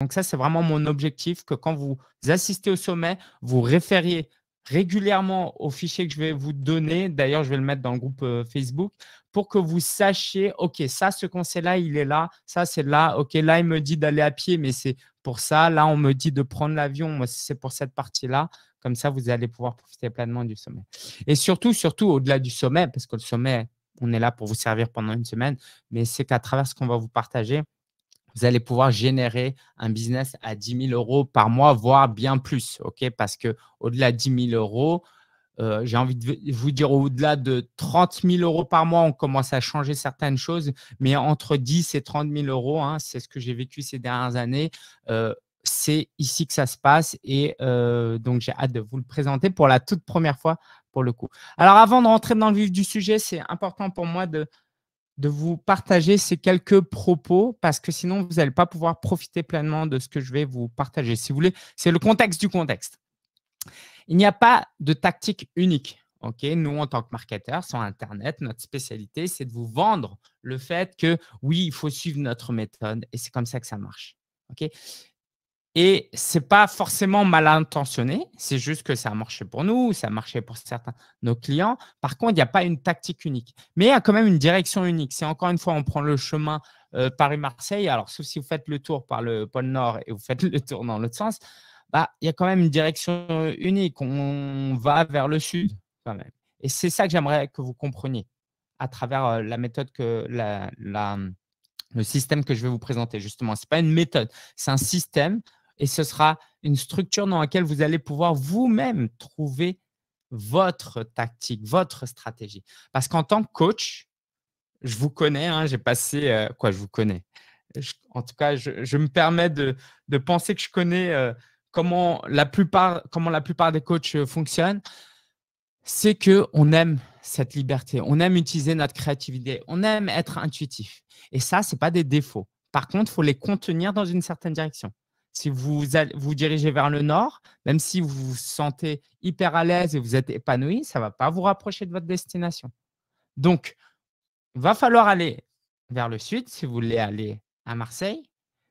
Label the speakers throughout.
Speaker 1: Donc ça, c'est vraiment mon objectif que quand vous assistez au sommet, vous référiez régulièrement au fichier que je vais vous donner. D'ailleurs, je vais le mettre dans le groupe euh, Facebook pour que vous sachiez, OK, ça, ce conseil-là, il est là. Ça, c'est là. OK, là, il me dit d'aller à pied, mais c'est pour ça. Là, on me dit de prendre l'avion. Moi, c'est pour cette partie-là. Comme ça, vous allez pouvoir profiter pleinement du sommet. Et surtout, surtout, au-delà du sommet, parce que le sommet, on est là pour vous servir pendant une semaine, mais c'est qu'à travers ce qu'on va vous partager, vous allez pouvoir générer un business à 10 000 euros par mois, voire bien plus. ok? Parce qu'au-delà de 10 000 euros, euh, j'ai envie de vous dire au-delà de 30 000 euros par mois, on commence à changer certaines choses, mais entre 10 et 30 000 euros, hein, c'est ce que j'ai vécu ces dernières années. Euh, c'est ici que ça se passe et euh, donc j'ai hâte de vous le présenter pour la toute première fois pour le coup. Alors avant de rentrer dans le vif du sujet, c'est important pour moi de, de vous partager ces quelques propos parce que sinon, vous n'allez pas pouvoir profiter pleinement de ce que je vais vous partager. Si vous voulez, c'est le contexte du contexte. Il n'y a pas de tactique unique. ok? Nous, en tant que marketeurs sur Internet, notre spécialité, c'est de vous vendre le fait que oui, il faut suivre notre méthode et c'est comme ça que ça marche. Et ce n'est pas forcément mal intentionné, c'est juste que ça a marché pour nous, ça a marché pour certains de nos clients. Par contre, il n'y a pas une tactique unique. Mais il y a quand même une direction unique. Si encore une fois, on prend le chemin euh, Paris-Marseille, alors sauf si vous faites le tour par le pôle Nord et vous faites le tour dans l'autre sens, bah, il y a quand même une direction unique. On va vers le sud quand même. Et c'est ça que j'aimerais que vous compreniez à travers euh, la méthode que la, le système que je vais vous présenter justement. Ce n'est pas une méthode, c'est un système et ce sera une structure dans laquelle vous allez pouvoir vous-même trouver votre tactique, votre stratégie. Parce qu'en tant que coach, je vous connais, hein, j'ai passé, euh, quoi, je vous connais. en tout cas, je, me permets de, penser que je connais euh, comment, la plupart, comment la plupart des coachs euh, fonctionnent. C'est qu'on aime cette liberté, on aime utiliser notre créativité, on aime être intuitif. Et ça, ce n'est pas des défauts. Par contre, il faut les contenir dans une certaine direction. Si vous vous dirigez vers le nord, même si vous vous sentez hyper à l'aise et vous êtes épanoui, ça ne va pas vous rapprocher de votre destination. Donc, il va falloir aller vers le sud si vous voulez aller à Marseille.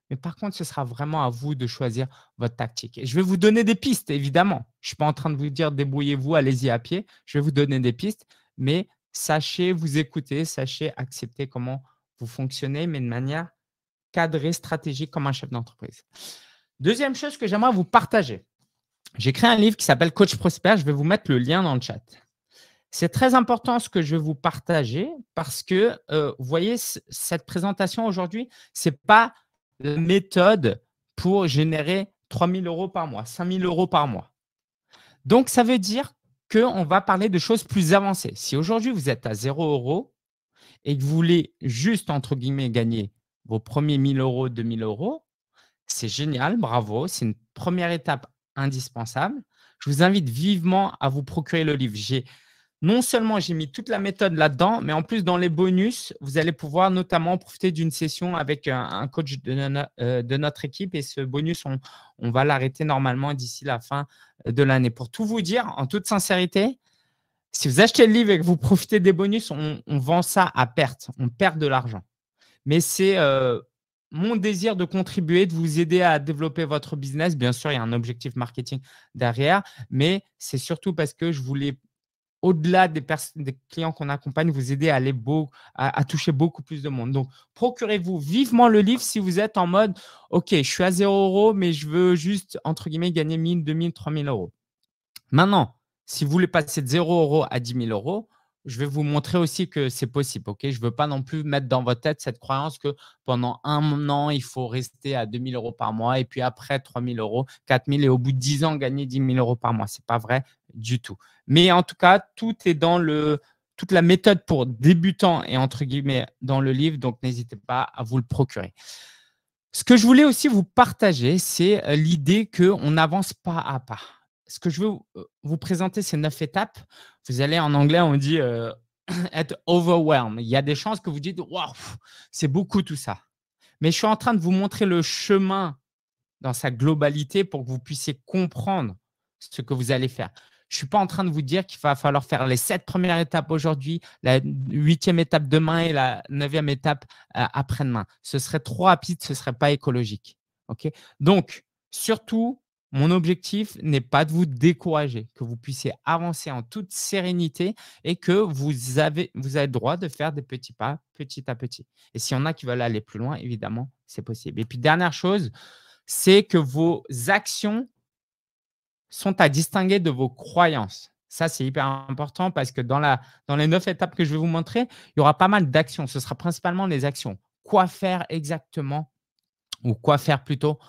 Speaker 1: Mais par contre, ce sera vraiment à vous de choisir votre tactique. Et je vais vous donner des pistes, évidemment. Je ne suis pas en train de vous dire débrouillez-vous, allez-y à pied. Je vais vous donner des pistes, mais sachez vous écouter, sachez accepter comment vous fonctionnez, mais de manière cadrée, stratégique comme un chef d'entreprise. Deuxième chose que j'aimerais vous partager. J'ai créé un livre qui s'appelle Coach Prosper. Je vais vous mettre le lien dans le chat. C'est très important ce que je vais vous partager parce que, euh, vous voyez, cette présentation aujourd'hui, ce n'est pas la méthode pour générer 3 000 euros par mois, 5 000 euros par mois. Donc, ça veut dire qu'on va parler de choses plus avancées. Si aujourd'hui, vous êtes à 0 euros et que vous voulez juste, entre guillemets, gagner vos premiers 1000 euros, 2000 euros, c'est génial, bravo. C'est une première étape indispensable. Je vous invite vivement à vous procurer le livre. Non seulement j'ai mis toute la méthode là-dedans, mais en plus dans les bonus, vous allez pouvoir notamment profiter d'une session avec un, coach euh, de, notre équipe et ce bonus, on, va l'arrêter normalement d'ici la fin de l'année. Pour tout vous dire, en toute sincérité, si vous achetez le livre et que vous profitez des bonus, on, vend ça à perte, on perd de l'argent. Mais c'est euh, mon désir de contribuer, de vous aider à développer votre business. Bien sûr, il y a un objectif marketing derrière, mais c'est surtout parce que je voulais, au-delà des, des, clients qu'on accompagne, vous aider à, aller à, toucher beaucoup plus de monde. Donc, procurez-vous vivement le livre si vous êtes en mode, OK, je suis à 0 euros, mais je veux juste, entre guillemets, gagner 1000, 2000, 3000 euros. Maintenant, si vous voulez passer de 0 euros à 10 000 euros, je vais vous montrer aussi que c'est possible. ok? Je ne veux pas non plus mettre dans votre tête cette croyance que pendant un an, il faut rester à 2 000 euros par mois et puis après 3 000 euros, 4 000 et au bout de 10 ans, gagner 10 000 euros par mois. Ce n'est pas vrai du tout. Mais en tout cas, tout est dans le, toute la méthode pour débutants et entre guillemets dans le livre. Donc, n'hésitez pas à vous le procurer. Ce que je voulais aussi vous partager, c'est euh, l'idée qu'on avance pas à pas ce que je veux vous présenter, c'est neuf étapes. Vous allez en anglais, on dit être overwhelmed. Il y a des chances que vous dites Waouh, c'est beaucoup tout ça. Mais je suis en train de vous montrer le chemin dans sa globalité pour que vous puissiez comprendre ce que vous allez faire. Je ne suis pas en train de vous dire qu'il va falloir faire les sept premières étapes aujourd'hui, la huitième étape demain et la neuvième étape après-demain. Ce serait trop rapide, ce ne serait pas écologique. Donc, surtout, mon objectif n'est pas de vous décourager, que vous puissiez avancer en toute sérénité et que vous avez, le droit de faire des petits pas petit à petit. Et s'il y en a qui veulent aller plus loin, évidemment, c'est possible. Et puis, dernière chose, c'est que vos actions sont à distinguer de vos croyances. Ça, c'est hyper important parce que dans, dans les neuf étapes que je vais vous montrer, il y aura pas mal d'actions. Ce sera principalement les actions. Quoi faire exactement ou quoi faire plutôt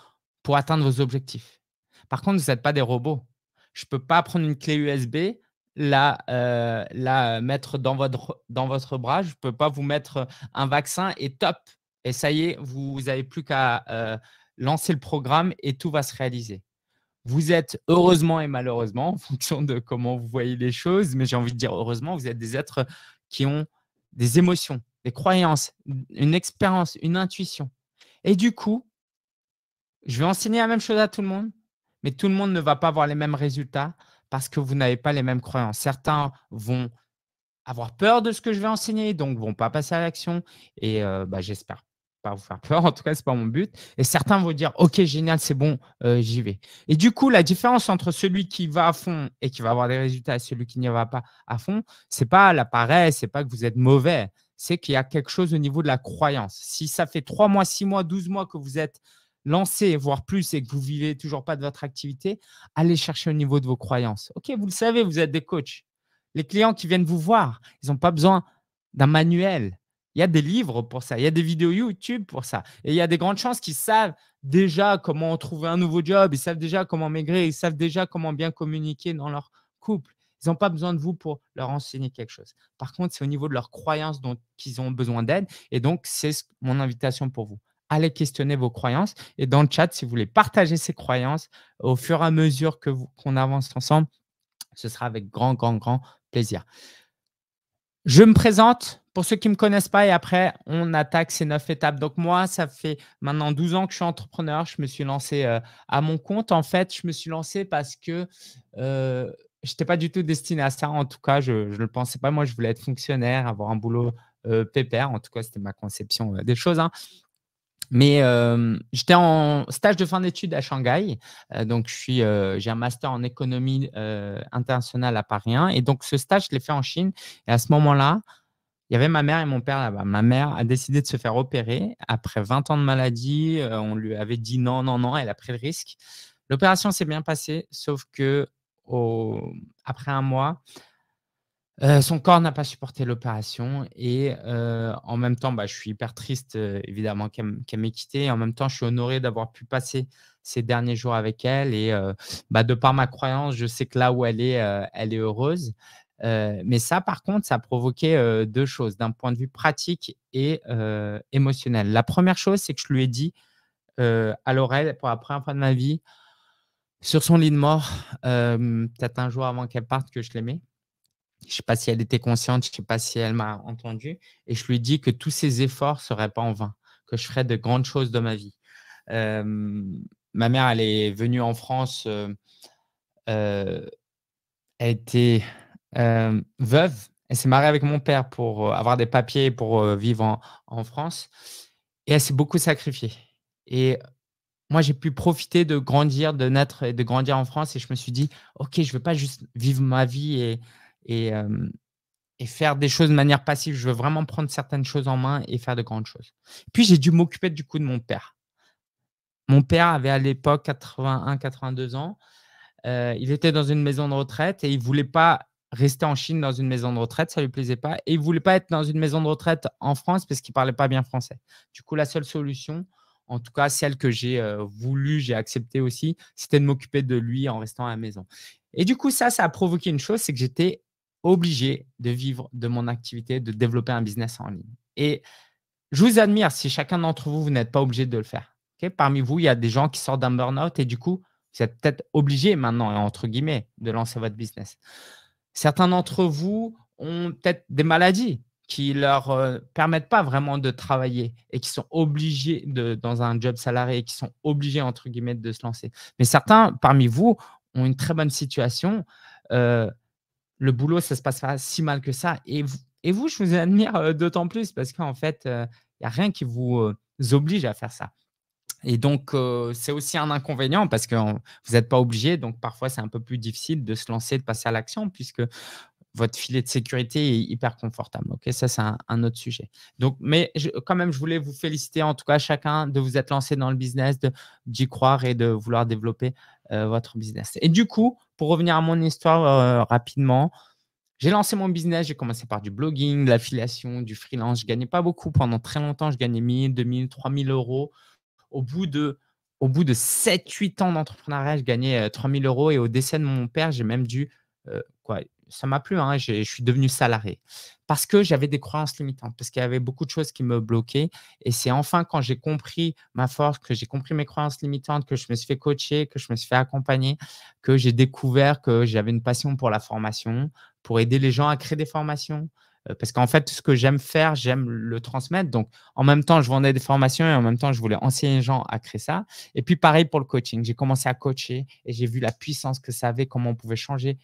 Speaker 1: pour atteindre vos objectifs? Par contre, vous n'êtes pas des robots. Je ne peux pas prendre une clé USB, la, euh, la mettre dans votre, dans votre bras. Je ne peux pas vous mettre un vaccin et top. Et ça y est, vous n'avez plus qu'à euh, lancer le programme et tout va se réaliser. Vous êtes heureusement et malheureusement, en fonction de comment vous voyez les choses, mais j'ai envie de dire heureusement, vous êtes des êtres qui ont des émotions, des croyances, une expérience, une intuition. Et du coup, je vais enseigner la même chose à tout le monde, mais tout le monde ne va pas avoir les mêmes résultats parce que vous n'avez pas les mêmes croyances. Certains vont avoir peur de ce que je vais enseigner, donc ne vont pas passer à l'action. Et euh, bah, j'espère pas vous faire peur, en tout cas, ce n'est pas mon but. Et certains vont dire, OK, génial, c'est bon, euh, j'y vais. Et du coup, la différence entre celui qui va à fond et qui va avoir des résultats et celui qui n'y va pas à fond, ce n'est pas la paresse, ce n'est pas que vous êtes mauvais, c'est qu'il y a quelque chose au niveau de la croyance. Si ça fait trois mois, six mois, 12 mois que vous êtes lancé, voire plus, et que vous vivez toujours pas de votre activité, allez chercher au niveau de vos croyances. OK, vous le savez, vous êtes des coachs. Les clients qui viennent vous voir, ils n'ont pas besoin d'un manuel. Il y a des livres pour ça, il y a des vidéos YouTube pour ça. Et il y a des grandes chances qu'ils savent déjà comment trouver un nouveau job, ils savent déjà comment maigrir, ils savent déjà comment bien communiquer dans leur couple. Ils n'ont pas besoin de vous pour leur enseigner quelque chose. Par contre, c'est au niveau de leurs croyances dont ils ont besoin d'aide. Et donc, c'est mon invitation pour vous. Allez questionner vos croyances. Et dans le chat, si vous voulez partager ces croyances au fur et à mesure que qu'on avance ensemble, ce sera avec grand, grand, grand plaisir. Je me présente pour ceux qui ne me connaissent pas et après, on attaque ces neuf étapes. Donc moi, ça fait maintenant 12 ans que je suis entrepreneur. Je me suis lancé euh, à mon compte. En fait, je me suis lancé parce que euh, je n'étais pas du tout destiné à ça. En tout cas, je ne le pensais pas. Moi, je voulais être fonctionnaire, avoir un boulot euh, pépère. En tout cas, c'était ma conception des choses. Hein. Mais euh, j'étais en stage de fin d'études à Shanghai. donc, j'ai un master en économie internationale à Paris 1. Et donc, ce stage, je l'ai fait en Chine. Et à ce moment-là, il y avait ma mère et mon père là-bas. Ma mère a décidé de se faire opérer. Après 20 ans de maladie, on lui avait dit non, non, non. Elle a pris le risque. L'opération s'est bien passée, sauf que après un mois, euh, son corps n'a pas supporté l'opération et euh, en même temps, bah, je suis hyper triste euh, évidemment qu'elle m'ait quitté. En même temps, je suis honoré d'avoir pu passer ces derniers jours avec elle et bah, de par ma croyance, je sais que là où elle est, elle est heureuse. mais ça, par contre, ça a provoqué deux choses d'un point de vue pratique et émotionnel. La première chose, c'est que je lui ai dit à l'oreille pour la première fois de ma vie, sur son lit de mort, peut-être un jour avant qu'elle parte, que je l'aimais. Je ne sais pas si elle était consciente, je ne sais pas si elle m'a entendu. Et je lui dit que tous ses efforts ne seraient pas en vain, que je ferais de grandes choses dans ma vie. ma mère, elle est venue en France. elle était veuve. Elle s'est mariée avec mon père pour avoir des papiers pour vivre en, en France. Et elle s'est beaucoup sacrifiée. Et moi, j'ai pu profiter de grandir, de naître et de grandir en France. Et je me suis dit, OK, je ne veux pas juste vivre ma vie et, et, faire des choses de manière passive. Je veux vraiment prendre certaines choses en main et faire de grandes choses. Puis, j'ai dû m'occuper du coup de mon père. Mon père avait à l'époque 81, 82 ans. il était dans une maison de retraite et il ne voulait pas rester en Chine dans une maison de retraite, ça ne lui plaisait pas. Et il ne voulait pas être dans une maison de retraite en France parce qu'il ne parlait pas bien français. Du coup, la seule solution, en tout cas celle que j'ai voulu, j'ai accepté aussi, c'était de m'occuper de lui en restant à la maison. Et du coup, ça, ça a provoqué une chose, c'est que j'étais obligé de vivre de mon activité, de développer un business en ligne. Et je vous admire si chacun d'entre vous, vous n'êtes pas obligé de le faire. Parmi vous, il y a des gens qui sortent d'un burn-out et du coup, vous êtes peut-être obligé maintenant, entre guillemets, de lancer votre business. Certains d'entre vous ont peut-être des maladies qui leur euh, permettent pas vraiment de travailler et qui sont obligés de, dans un job salarié, qui sont obligés, entre guillemets, de se lancer. Mais certains parmi vous ont une très bonne situation. Euh, le boulot, ça se passe pas si mal que ça. Et vous, je vous admire d'autant plus parce qu'en fait, il n'y a rien qui vous oblige à faire ça. Et donc, c'est aussi un inconvénient parce que vous n'êtes pas obligé. Donc, parfois, c'est un peu plus difficile de se lancer, de passer à l'action puisque votre filet de sécurité est hyper confortable. Ok, ça, c'est un, autre sujet. Donc, mais quand même, je voulais vous féliciter en tout cas chacun de vous être lancé dans le business, d'y croire et de vouloir développer votre business. Et du coup, pour revenir à mon histoire rapidement, j'ai lancé mon business, j'ai commencé par du blogging, de l'affiliation, du freelance. Je ne gagnais pas beaucoup pendant très longtemps. Je gagnais 1000, 2000, 3000 euros au bout de, au bout de 7-8 ans d'entrepreneuriat, je gagnais 3000 euros et au décès de mon père, j'ai même dû, quoi, ça m'a plu, hein, je suis devenu salarié parce que j'avais des croyances limitantes, parce qu'il y avait beaucoup de choses qui me bloquaient. Et c'est enfin quand j'ai compris ma force, que j'ai compris mes croyances limitantes, que je me suis fait coacher, que je me suis fait accompagner, que j'ai découvert que j'avais une passion pour la formation, pour aider les gens à créer des formations, euh, parce qu'en fait, ce que j'aime faire, j'aime le transmettre. Donc, en même temps, je vendais des formations et en même temps, je voulais enseigner les gens à créer ça. Et puis, pareil pour le coaching. J'ai commencé à coacher et j'ai vu la puissance que ça avait, comment on pouvait changer,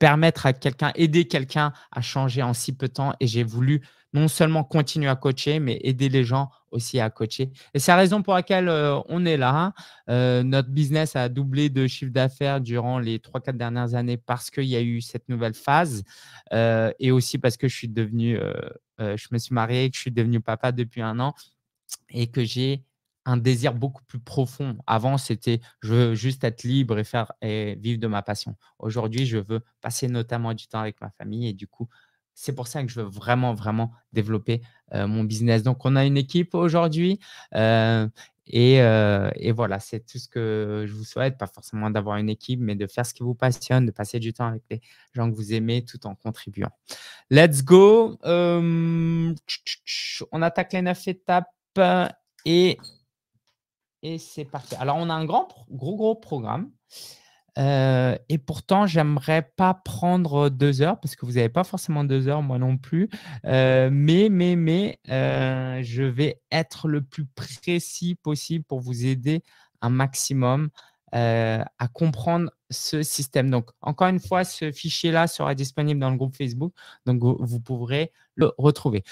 Speaker 1: permettre à quelqu'un, aider quelqu'un à changer en si peu de temps. Et j'ai voulu non seulement continuer à coacher, mais aider les gens aussi à coacher. Et c'est la raison pour laquelle euh, on est là. Euh, notre business a doublé de chiffre d'affaires durant les 3-4 dernières années parce qu'il y a eu cette nouvelle phase euh, et aussi parce que je suis devenu, je me suis marié, que je suis devenu papa depuis un an et que j'ai un désir beaucoup plus profond. Avant, c'était je veux juste être libre et faire et vivre de ma passion. Aujourd'hui, je veux passer notamment du temps avec ma famille et du coup, c'est pour ça que je veux vraiment, vraiment développer mon business. Donc, on a une équipe aujourd'hui. Et, et, voilà, c'est tout ce que je vous souhaite. Pas forcément d'avoir une équipe, mais de faire ce qui vous passionne, de passer du temps avec les gens que vous aimez tout en contribuant. Let's go. on attaque les neuf étapes et, et c'est parti. Alors, on a un grand, gros, gros programme et pourtant, j'aimerais pas prendre deux heures parce que vous n'avez pas forcément deux heures, moi non plus. mais, mais, mais, je vais être le plus précis possible pour vous aider un maximum à comprendre ce système. Donc, encore une fois, ce fichier-là sera disponible dans le groupe Facebook. Donc, vous pourrez le retrouver.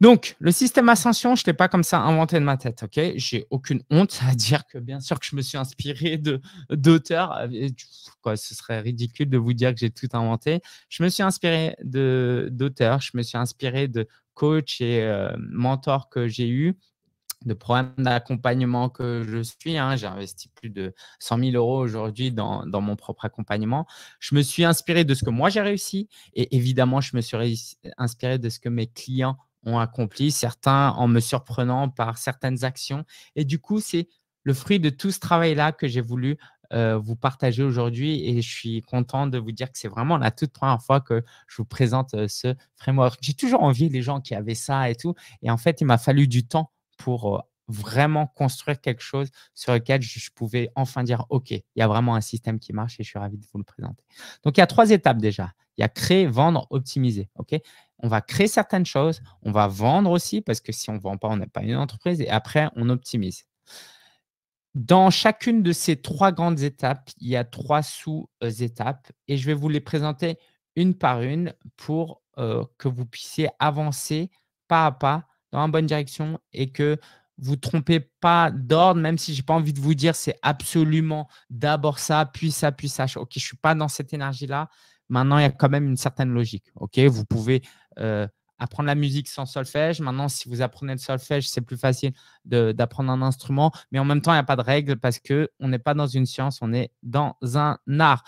Speaker 1: Donc, le système Ascension, je ne l'ai pas comme ça inventé de ma tête. ok? J'ai aucune honte à dire que bien sûr que je me suis inspiré d'auteurs. Euh, ce serait ridicule de vous dire que j'ai tout inventé. Je me suis inspiré d'auteurs, je me suis inspiré de coachs et euh, mentors que j'ai eus de programmes d'accompagnement que je suis. Hein. J'ai investi plus de 100 000 euros aujourd'hui dans, dans, mon propre accompagnement. Je me suis inspiré de ce que moi j'ai réussi et évidemment, je me suis inspiré de ce que mes clients ont accompli, certains en me surprenant par certaines actions. Et du coup, c'est le fruit de tout ce travail-là que j'ai voulu euh, vous partager aujourd'hui. Et je suis content de vous dire que c'est vraiment la toute première fois que je vous présente euh, ce framework. J'ai toujours envie les gens qui avaient ça et tout. Et en fait, il m'a fallu du temps pour euh, vraiment construire quelque chose sur lequel je, pouvais enfin dire, OK, il y a vraiment un système qui marche et je suis ravi de vous le présenter. Donc, il y a trois étapes déjà. Il y a créer, vendre, optimiser. OK? On va créer certaines choses, on va vendre aussi, parce que si on ne vend pas, on n'est pas une entreprise, et après, on optimise. Dans chacune de ces trois grandes étapes, il y a trois sous-étapes, et je vais vous les présenter une par une pour euh, que vous puissiez avancer pas à pas dans la bonne direction et que vous ne trompez pas d'ordre, même si je n'ai pas envie de vous dire c'est absolument d'abord ça, puis ça, puis ça. Ok, je ne suis pas dans cette énergie-là. Maintenant, il y a quand même une certaine logique. Vous pouvez euh, apprendre la musique sans solfège. Maintenant, si vous apprenez le solfège, c'est plus facile d'apprendre un instrument. Mais en même temps, il n'y a pas de règle parce qu'on n'est pas dans une science, on est dans un art.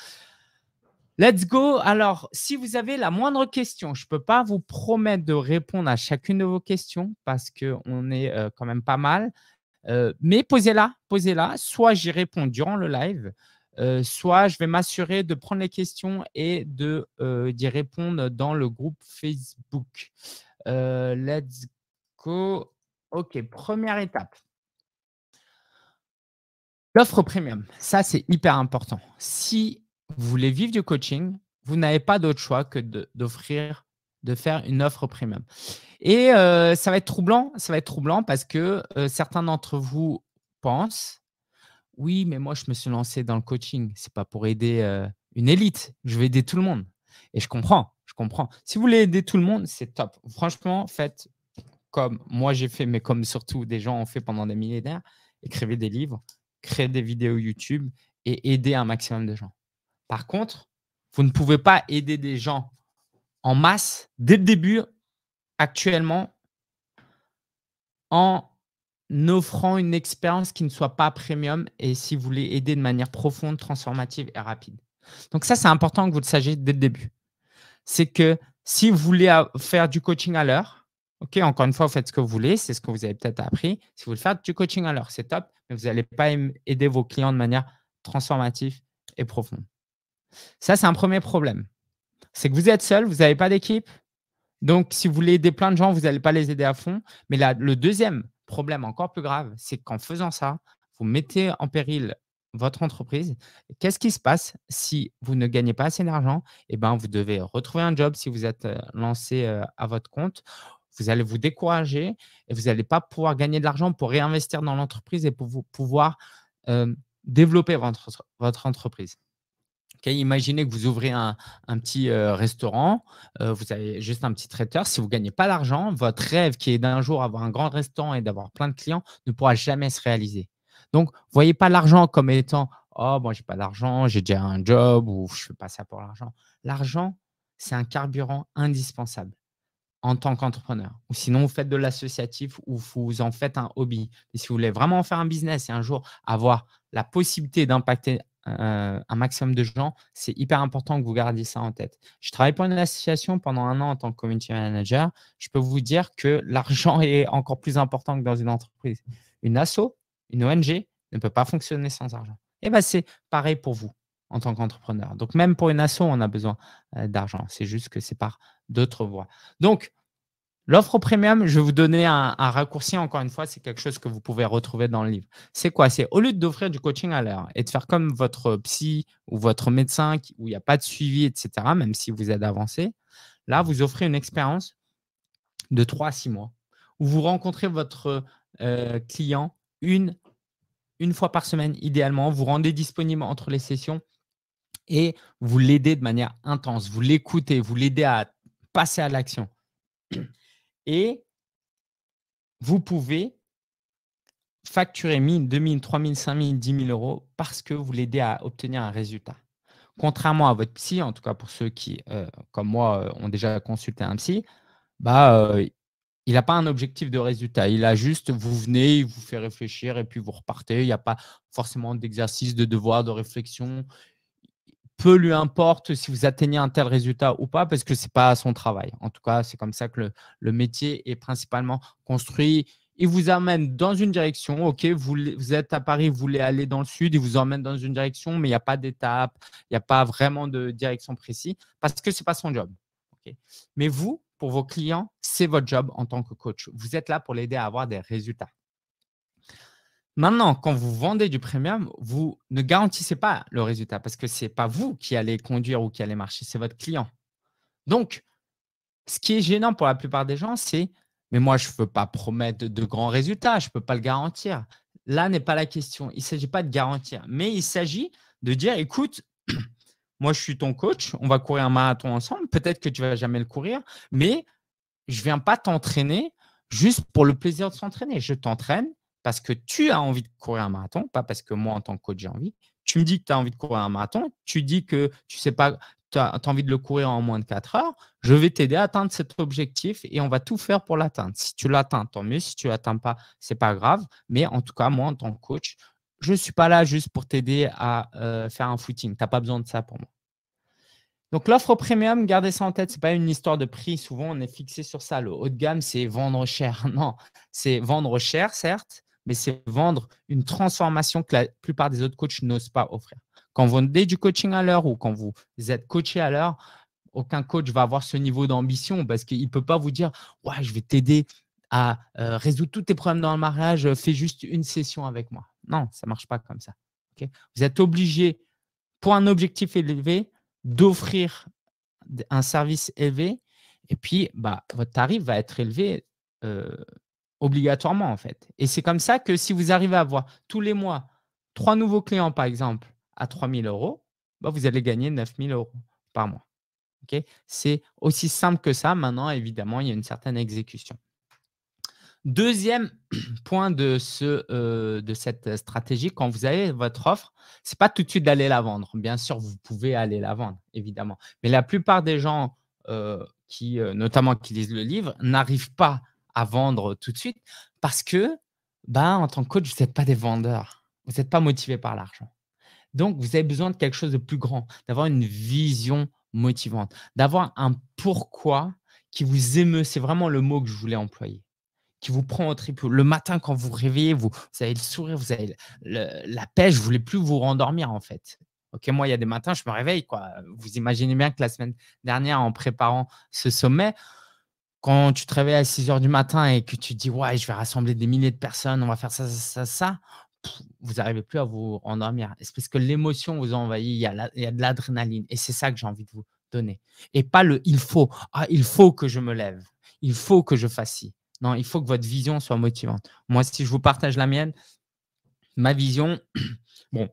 Speaker 1: Let's go. Alors, si vous avez la moindre question, je ne peux pas vous promettre de répondre à chacune de vos questions parce qu'on est euh, quand même pas mal. Euh, mais posez-la, posez-la. Soit j'y réponds durant le live, euh, soit je vais m'assurer de prendre les questions et de euh, d'y répondre dans le groupe Facebook. Euh, let's go. OK, première étape. L'offre premium, ça c'est hyper important. Si vous voulez vivre du coaching, vous n'avez pas d'autre choix que d'offrir, de, faire une offre premium. Et ça va être troublant, ça va être troublant parce que certains d'entre vous pensent oui, mais moi, je me suis lancé dans le coaching. Ce n'est pas pour aider une élite. Je veux aider tout le monde. Et je comprends, je comprends. Si vous voulez aider tout le monde, c'est top. Franchement, faites comme moi j'ai fait, mais comme surtout des gens ont fait pendant des millénaires. écrivez des livres, créez des vidéos YouTube et aidez un maximum de gens. Par contre, vous ne pouvez pas aider des gens en masse dès le début, actuellement, en offrant une expérience qui ne soit pas premium et si vous voulez aider de manière profonde, transformative et rapide. Donc ça, c'est important que vous le sachiez dès le début. C'est que si vous voulez faire du coaching à l'heure, ok, encore une fois, vous faites ce que vous voulez, c'est ce que vous avez peut-être appris. Si vous voulez faire du coaching à l'heure, c'est top, mais vous n'allez pas aider vos clients de manière transformative et profonde. Ça, c'est un premier problème. C'est que vous êtes seul, vous n'avez pas d'équipe. Donc, si vous voulez aider plein de gens, vous n'allez pas les aider à fond. Mais là, le deuxième problème encore plus grave, c'est qu'en faisant ça, vous mettez en péril votre entreprise. Qu'est-ce qui se passe si vous ne gagnez pas assez d'argent? Eh bien, vous devez retrouver un job si vous êtes lancé à votre compte. Vous allez vous décourager et vous n'allez pas pouvoir gagner de l'argent pour réinvestir dans l'entreprise et pour vous pouvoir développer votre entreprise imaginez que vous ouvrez un, petit restaurant, vous avez juste un petit traiteur. Si vous ne gagnez pas d'argent, votre rêve qui est d'un jour avoir un grand restaurant et d'avoir plein de clients ne pourra jamais se réaliser. Donc, ne voyez pas l'argent comme étant Oh, moi, j'ai pas d'argent, j'ai déjà un job ou je ne fais pas ça pour l'argent. L'argent, c'est un carburant indispensable en tant qu'entrepreneur. Ou sinon, vous faites de l'associatif ou vous en faites un hobby. Si vous voulez vraiment faire un business et un jour avoir la possibilité d'impacter un maximum de gens, c'est hyper important que vous gardiez ça en tête. Je travaille pour une association pendant un an en tant que community manager. Je peux vous dire que l'argent est encore plus important que dans une entreprise. Une asso, une ONG ne peut pas fonctionner sans argent. Et bien, c'est pareil pour vous en tant qu'entrepreneur. Donc, même pour une asso, on a besoin d'argent. C'est juste que c'est par d'autres voies. Donc, L'offre premium, je vais vous donner un, raccourci, encore une fois, c'est quelque chose que vous pouvez retrouver dans le livre. C'est quoi? C'est au lieu d'offrir du coaching à l'heure et de faire comme votre psy ou votre médecin où il n'y a pas de suivi, etc., même si vous êtes avancé, là, vous offrez une expérience de 3 à 6 mois où vous rencontrez votre euh, client une, une fois par semaine, idéalement. Vous rendez disponible entre les sessions et vous l'aidez de manière intense. Vous l'écoutez, vous l'aidez à passer à l'action. Et vous pouvez facturer 1000, 2000, 3000, 5000, 10 000 euros parce que vous l'aidez à obtenir un résultat. Contrairement à votre psy, en tout cas pour ceux qui, euh, comme moi, euh, ont déjà consulté un psy, bah, euh, il n'a pas un objectif de résultat. Il a juste, vous venez, il vous fait réfléchir et puis vous repartez. Il n'y a pas forcément d'exercice, de devoir, de réflexion peu lui importe si vous atteignez un tel résultat ou pas, parce que ce n'est pas son travail. En tout cas, c'est comme ça que le, métier est principalement construit. Il vous amène dans une direction. OK, vous, vous, êtes à Paris, vous voulez aller dans le sud, il vous emmène dans une direction, mais il n'y a pas d'étape, il n'y a pas vraiment de direction précise parce que ce n'est pas son job. Mais vous, pour vos clients, c'est votre job en tant que coach. Vous êtes là pour l'aider à avoir des résultats. Maintenant, quand vous vendez du premium, vous ne garantissez pas le résultat parce que ce n'est pas vous qui allez conduire ou qui allez marcher, c'est votre client. Donc, ce qui est gênant pour la plupart des gens, c'est mais moi, je ne peux pas promettre de grands résultats, je ne peux pas le garantir. Là n'est pas la question. Il ne s'agit pas de garantir, mais il s'agit de dire écoute, moi, je suis ton coach, on va courir un marathon ensemble. Peut-être que tu ne vas jamais le courir, mais je ne viens pas t'entraîner juste pour le plaisir de s'entraîner. Je t'entraîne parce que tu as envie de courir un marathon, pas parce que moi, en tant que coach, j'ai envie. Tu me dis que tu as envie de courir un marathon, tu dis que tu sais pas, tu as, envie de le courir en moins de 4 heures, je vais t'aider à atteindre cet objectif et on va tout faire pour l'atteindre. Si tu l'atteins, tant mieux. Si tu ne l'atteins pas, ce n'est pas grave. Mais en tout cas, moi, en tant que coach, je ne suis pas là juste pour t'aider à euh, faire un footing. Tu n'as pas besoin de ça pour moi. Donc l'offre premium, gardez ça en tête, ce n'est pas une histoire de prix. Souvent, on est fixé sur ça. Le haut de gamme, c'est vendre cher. Non, c'est vendre cher, certes, mais c'est vendre une transformation que la plupart des autres coachs n'osent pas offrir. Quand vous vendez du coaching à l'heure ou quand vous êtes coaché à l'heure, aucun coach va avoir ce niveau d'ambition parce qu'il ne peut pas vous dire ouais, je vais t'aider à euh, résoudre tous tes problèmes dans le mariage, fais juste une session avec moi. Non, ça ne marche pas comme ça. vous êtes obligé, pour un objectif élevé, d'offrir un service élevé et puis bah, votre tarif va être élevé euh, obligatoirement en fait. Et c'est comme ça que si vous arrivez à avoir tous les mois trois nouveaux clients par exemple à 3000 euros, bah, vous allez gagner 9000 euros par mois. c'est aussi simple que ça. Maintenant, évidemment, il y a une certaine exécution. Deuxième point de, ce, euh, de cette stratégie, quand vous avez votre offre, ce n'est pas tout de suite d'aller la vendre. Bien sûr, vous pouvez aller la vendre, évidemment. Mais la plupart des gens euh, qui, euh, notamment qui lisent le livre, n'arrivent pas à vendre tout de suite parce que, ben, en tant que coach, vous n'êtes pas des vendeurs. Vous n'êtes pas motivé par l'argent. Donc, vous avez besoin de quelque chose de plus grand, d'avoir une vision motivante, d'avoir un pourquoi qui vous émeut. C'est vraiment le mot que je voulais employer qui vous prend au tripot. Le matin, quand vous réveillez, vous, avez le sourire, vous avez la pêche, vous ne voulez plus vous rendormir en fait. Ok, moi, il y a des matins, je me réveille. Quoi. Vous imaginez bien que la semaine dernière, en préparant ce sommet, quand tu te réveilles à 6 heures du matin et que tu te dis, ouais, je vais rassembler des milliers de personnes, on va faire ça, ça, ça, ça, vous n'arrivez plus à vous rendormir. C'est parce que l'émotion vous envahit, il y a, il y a de l'adrénaline. Et c'est ça que j'ai envie de vous donner. Et pas le il faut, ah, il faut que je me lève, il faut que je fasse ci. Non, il faut que votre vision soit motivante. Moi, si je vous partage la mienne, ma vision, bon,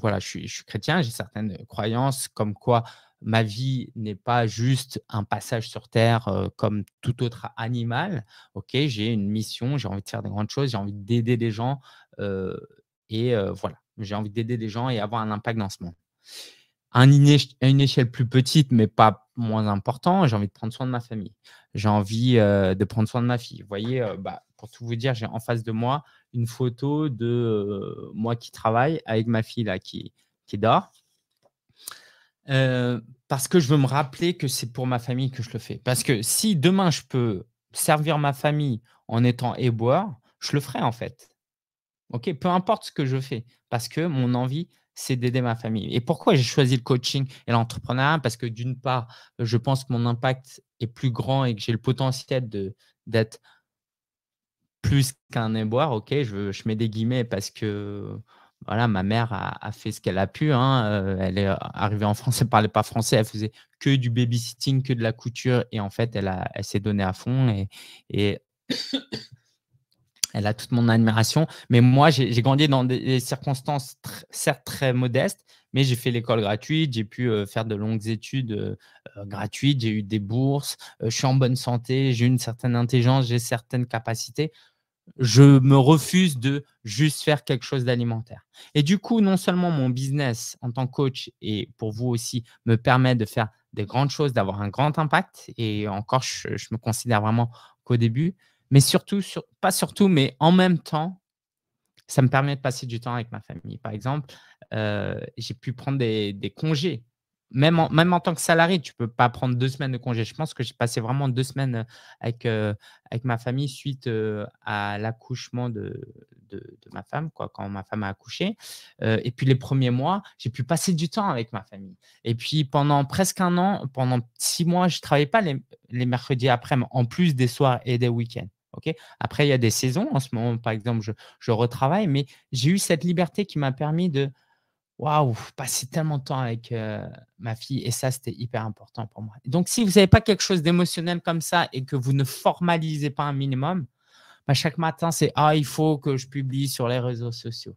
Speaker 1: voilà, je suis, je suis chrétien, j'ai certaines croyances comme quoi ma vie n'est pas juste un passage sur terre comme tout autre animal. Ok, j'ai une mission, j'ai envie de faire des grandes choses, j'ai envie d'aider des gens et voilà, j'ai envie d'aider des gens et avoir un impact dans ce monde à une échelle plus petite, mais pas moins important, j'ai envie de prendre soin de ma famille. J'ai envie de prendre soin de ma fille. Vous voyez, bah, pour tout vous dire, j'ai en face de moi une photo de moi qui travaille avec ma fille là qui, qui dort. Parce que je veux me rappeler que c'est pour ma famille que je le fais. Parce que si demain je peux servir ma famille en étant éboueur, je le ferai en fait. Ok, peu importe ce que je fais, parce que mon envie, c'est d'aider ma famille. Et pourquoi j'ai choisi le coaching et l'entrepreneuriat? Parce que d'une part, je pense que mon impact est plus grand et que j'ai le potentiel d'être plus qu'un éboire. Ok, je, mets des guillemets parce que voilà, ma mère a, fait ce qu'elle a pu. Hein. Euh, elle est arrivée en France, elle ne parlait pas français, elle faisait que du babysitting, que de la couture. Et en fait, elle, elle s'est donnée à fond. Et, elle a toute mon admiration. Mais moi, j'ai grandi dans des circonstances certes très modestes, mais j'ai fait l'école gratuite, j'ai pu euh, faire de longues études euh, gratuites, j'ai eu des bourses, je suis en bonne santé, j'ai une certaine intelligence, j'ai certaines capacités. Je me refuse de juste faire quelque chose d'alimentaire. Et du coup, non seulement mon business en tant que coach et pour vous aussi me permet de faire des grandes choses, d'avoir un grand impact. Et encore, je, me considère vraiment qu'au début, mais surtout, pas surtout, mais en même temps, ça me permet de passer du temps avec ma famille. Par exemple, euh, j'ai pu prendre des, congés. Même en, même en tant que salarié, tu ne peux pas prendre deux semaines de congés. Je pense que j'ai passé vraiment deux semaines euh, avec, euh, avec ma famille suite à l'accouchement de, de, ma femme, quoi, quand ma femme a accouché. et puis les premiers mois, j'ai pu passer du temps avec ma famille. Et puis pendant presque un an, pendant six mois, je ne travaillais pas les, les mercredis après, en plus des soirs et des week-ends. Après, il y a des saisons. En ce moment, par exemple, je, retravaille, mais j'ai eu cette liberté qui m'a permis de waouh, passer tellement de temps avec ma fille. Et ça, c'était hyper important pour moi. Donc, si vous n'avez pas quelque chose d'émotionnel comme ça et que vous ne formalisez pas un minimum, bah, chaque matin, c'est Ah, il faut que je publie sur les réseaux sociaux.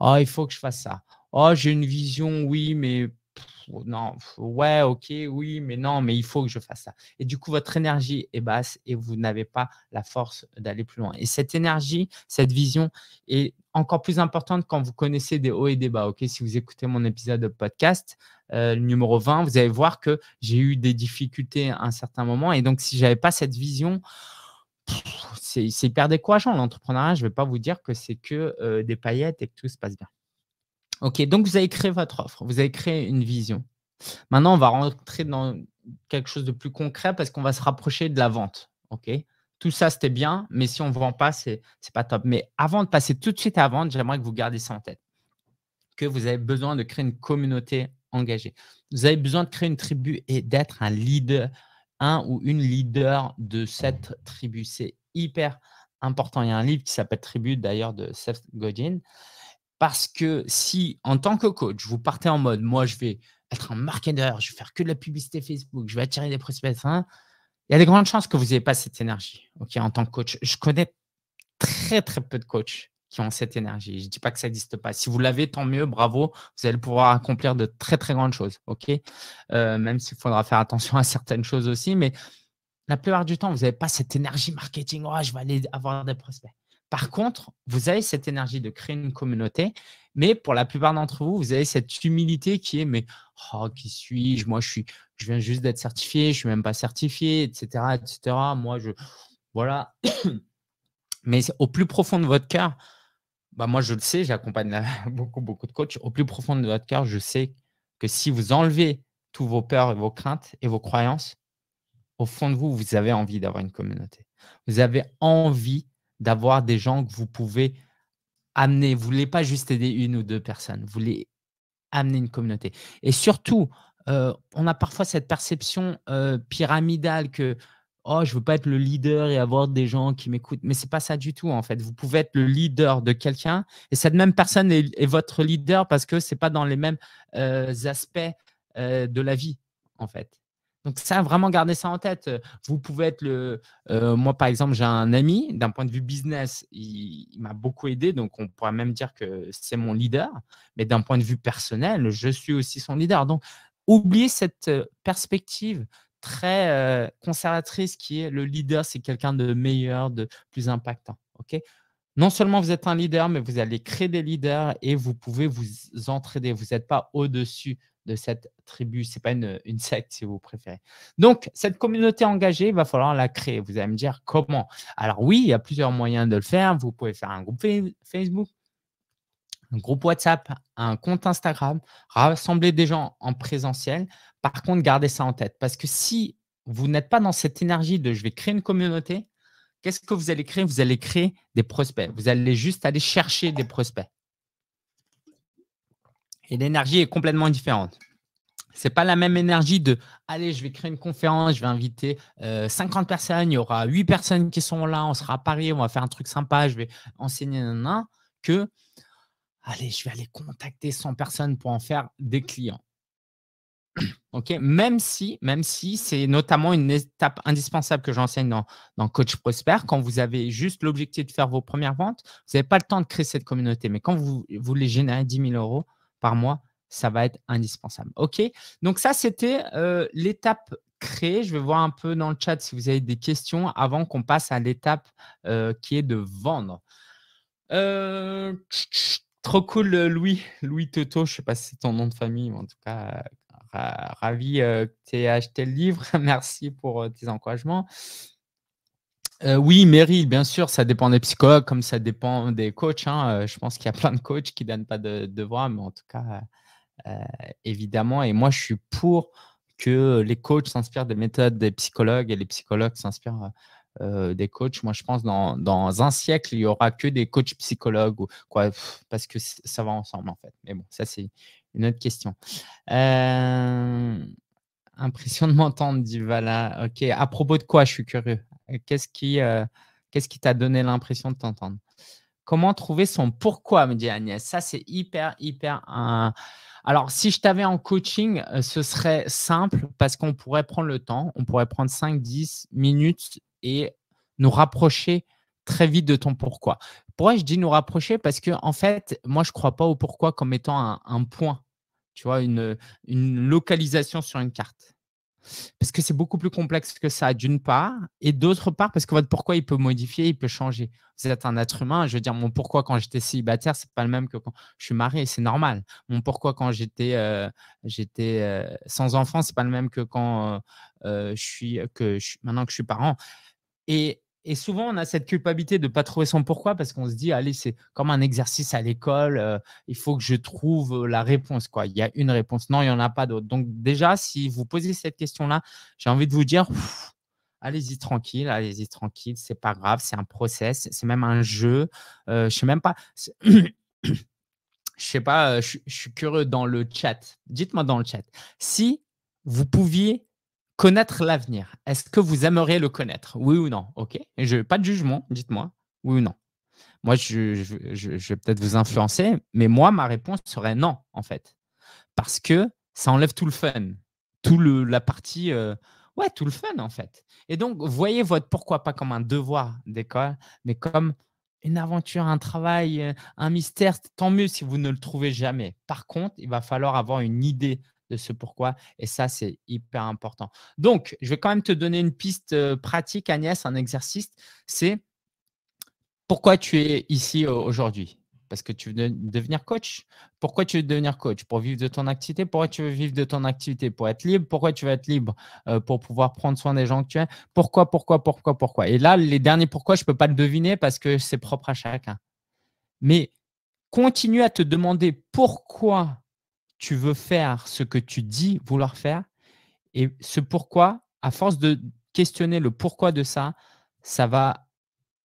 Speaker 1: Ah, il faut que je fasse ça. Oh, j'ai une vision, oui, mais non, ouais, ok, oui, mais non, mais il faut que je fasse ça. Et du coup, votre énergie est basse et vous n'avez pas la force d'aller plus loin. Et cette énergie, cette vision est encore plus importante quand vous connaissez des hauts et des bas. Ok, si vous écoutez mon épisode de podcast euh, numéro 20, vous allez voir que j'ai eu des difficultés à un certain moment. Et donc, si j'avais pas cette vision, c'est hyper décourageant l'entrepreneuriat. Je ne vais pas vous dire que c'est que euh, des paillettes et que tout se passe bien. OK, donc vous avez créé votre offre, vous avez créé une vision. Maintenant, on va rentrer dans quelque chose de plus concret parce qu'on va se rapprocher de la vente. OK? Tout ça, c'était bien, mais si on ne vend pas, ce n'est pas top. Mais avant de passer tout de suite à la vente, j'aimerais que vous gardiez ça en tête. Que vous avez besoin de créer une communauté engagée. Vous avez besoin de créer une tribu et d'être un leader, un ou une leader de cette tribu. C'est hyper important. Il y a un livre qui s'appelle Tribu, d'ailleurs, de Seth Godin. Parce que si, en tant que coach, vous partez en mode, moi, je vais être un marketeur, je vais faire que de la publicité Facebook, je vais attirer des prospects, il y a des grandes chances que vous n'ayez pas cette énergie ok, en tant que coach. Je connais très, très peu de coachs qui ont cette énergie. Je ne dis pas que ça n'existe pas. Si vous l'avez, tant mieux, bravo. Vous allez pouvoir accomplir de très, très grandes choses. euh, même s'il faudra faire attention à certaines choses aussi. Mais la plupart du temps, vous n'avez pas cette énergie marketing. Oh, je vais aller avoir des prospects. Par contre, vous avez cette énergie de créer une communauté, mais pour la plupart d'entre vous, vous avez cette humilité qui est mais oh, qui suis-je? Moi, je suis, je viens juste d'être certifié, je suis même pas certifié, etc., etc. Moi, je voilà. mais au plus profond de votre cœur, bah moi, je le sais, j'accompagne beaucoup, beaucoup de coachs. Au plus profond de votre cœur, je sais que si vous enlevez tous vos peurs et vos craintes et vos croyances, au fond de vous, vous avez envie d'avoir une communauté. Vous avez envie d'avoir des gens que vous pouvez amener. Vous ne voulez pas juste aider une ou deux personnes, vous voulez amener une communauté. Et surtout, euh, on a parfois cette perception euh, pyramidale que oh, je ne veux pas être le leader et avoir des gens qui m'écoutent. Mais ce n'est pas ça du tout, en fait. Vous pouvez être le leader de quelqu'un et cette même personne est, votre leader parce que ce n'est pas dans les mêmes euh, aspects de la vie, en fait. Donc, ça, vraiment garder ça en tête. Vous pouvez être le. Euh, moi, par exemple, j'ai un ami, d'un point de vue business, il, m'a beaucoup aidé. Donc, on pourrait même dire que c'est mon leader. Mais d'un point de vue personnel, je suis aussi son leader. Donc, oubliez cette euh, perspective très euh, conservatrice qui est le leader, c'est quelqu'un de meilleur, de plus impactant. OK? Non seulement vous êtes un leader, mais vous allez créer des leaders et vous pouvez vous entraider. Vous n'êtes pas au-dessus de cette tribu. Ce n'est pas une, secte, si vous préférez. Donc, cette communauté engagée, il va falloir la créer. Vous allez me dire comment? Alors oui, il y a plusieurs moyens de le faire. Vous pouvez faire un groupe Facebook, un groupe WhatsApp, un compte Instagram, rassembler des gens en présentiel. Par contre, gardez ça en tête. Parce que si vous n'êtes pas dans cette énergie de je vais créer une communauté, qu'est-ce que vous allez créer? Vous allez créer des prospects. Vous allez juste aller chercher des prospects. Et l'énergie est complètement différente. Ce n'est pas la même énergie de allez, je vais créer une conférence, je vais inviter 50 euh, personnes, il y aura 8 personnes qui sont là, on sera à Paris, on va faire un truc sympa, je vais enseigner, un que allez, je vais aller contacter 100 personnes pour en faire des clients. OK Même si, même si c'est notamment une étape indispensable que j'enseigne dans, dans, Coach Prosper, quand vous avez juste l'objectif de faire vos premières ventes, vous n'avez pas le temps de créer cette communauté. Mais quand vous voulez générer 10 000 euros, par mois, ça va être indispensable. OK Donc ça, c'était euh, l'étape créée. Je vais voir un peu dans le chat si vous avez des questions avant qu'on passe à l'étape euh, qui est de vendre. Euh, trop cool, Louis. Louis Toto, je sais pas si c'est ton nom de famille, mais en tout cas, ravi que tu aies acheté le livre. Merci pour tes encouragements. Euh, oui, Meryl, bien sûr, ça dépend des psychologues comme ça dépend des coachs. Hein. Euh, je pense qu'il y a plein de coachs qui ne donnent pas de devoirs, mais en tout cas, euh, évidemment. Et moi, je suis pour que les coachs s'inspirent des méthodes des psychologues et les psychologues s'inspirent des coachs. Moi, je pense dans, dans un siècle, il n'y aura que des coachs psychologues ou quoi, parce que ça va ensemble, en fait. Mais bon, ça, c'est une autre question. impression de m'entendre, dit Vala. Ok, à propos de quoi, je suis curieux. Qu'est-ce qui euh, qu'est-ce qui t'a donné l'impression de t'entendre? Comment trouver son pourquoi, me dit Agnès? Ça, c'est hyper, hyper. Alors, si je t'avais en coaching, euh, ce serait simple parce qu'on pourrait prendre le temps, on pourrait prendre 5, 10 minutes et nous rapprocher très vite de ton pourquoi. Pourquoi je dis nous rapprocher? Parce que, en fait, moi, je ne crois pas au pourquoi comme étant un, un point, tu vois, une, une localisation sur une carte. Parce que c'est beaucoup plus complexe que ça, d'une part. Et d'autre part, parce que votre pourquoi, il peut modifier, il peut changer. Vous êtes un être humain. Je veux dire, mon pourquoi quand j'étais célibataire, c'est pas le même que quand je suis marié. C'est normal. Mon pourquoi quand j'étais euh, euh, sans enfant, c'est pas le même que quand euh, je suis que je, maintenant que je suis parent. Et et souvent, on a cette culpabilité de ne pas trouver son pourquoi parce qu'on se dit, allez, c'est comme un exercice à l'école, euh, il faut que je trouve euh, la réponse. Quoi. Il y a une réponse. Non, il n'y en a pas d'autre. Donc déjà, si vous posez cette question-là, j'ai envie de vous dire, allez-y tranquille, allez-y tranquille, c'est pas grave, c'est un process, c'est même un jeu. Euh, je sais même pas. je sais pas, je suis curieux dans le chat. Dites-moi dans le chat. Si vous pouviez Connaître l'avenir. Est-ce que vous aimeriez le connaître? Oui ou non? Ok. Je, pas de jugement, dites-moi. Oui ou non? Moi, je, vais peut-être vous influencer, mais moi, ma réponse serait non, en fait. Parce que ça enlève tout le fun. Tout le, la partie. Euh, ouais, tout le fun, en fait. Et donc, voyez votre pourquoi pas comme un devoir d'école, mais comme une aventure, un travail, euh, un mystère. Tant mieux si vous ne le trouvez jamais. Par contre, il va falloir avoir une idée de ce pourquoi. Et ça, c'est hyper important. Donc, je vais quand même te donner une piste pratique, Agnès, un exercice. C'est pourquoi tu es ici aujourd'hui? Parce que tu veux devenir coach? Pourquoi tu veux devenir coach? Pour vivre de ton activité? Pourquoi tu veux vivre de ton activité? Pour être libre? Pourquoi tu veux être libre Pour pouvoir prendre soin des gens que tu es? Pourquoi, pourquoi, pourquoi, pourquoi? Et là, les derniers pourquoi, je ne peux pas le deviner parce que c'est propre à chacun. Mais continue à te demander pourquoi tu veux faire ce que tu dis vouloir faire. Et ce pourquoi, à force de questionner le pourquoi de ça, ça va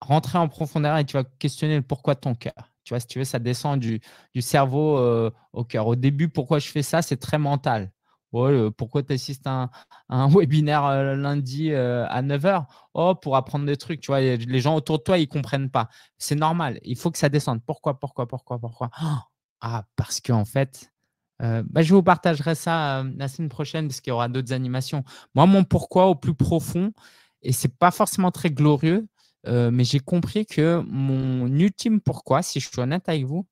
Speaker 1: rentrer en profondeur et tu vas questionner le pourquoi de ton cœur. Tu vois, si tu veux, ça descend du, cerveau euh, au cœur. Au début, pourquoi je fais ça, c'est très mental. Euh, pourquoi tu assistes à un, webinaire euh, lundi à 9h Oh, pour apprendre des trucs. Tu vois, les gens autour de toi, ils ne comprennent pas. C'est normal. Il faut que ça descende. Pourquoi, pourquoi, pourquoi, pourquoi? Ah, parce qu'en fait, bah, je vous partagerai ça la semaine prochaine parce qu'il y aura d'autres animations. Moi, mon pourquoi au plus profond, et ce n'est pas forcément très glorieux, mais j'ai compris que mon ultime pourquoi, si je suis honnête avec vous,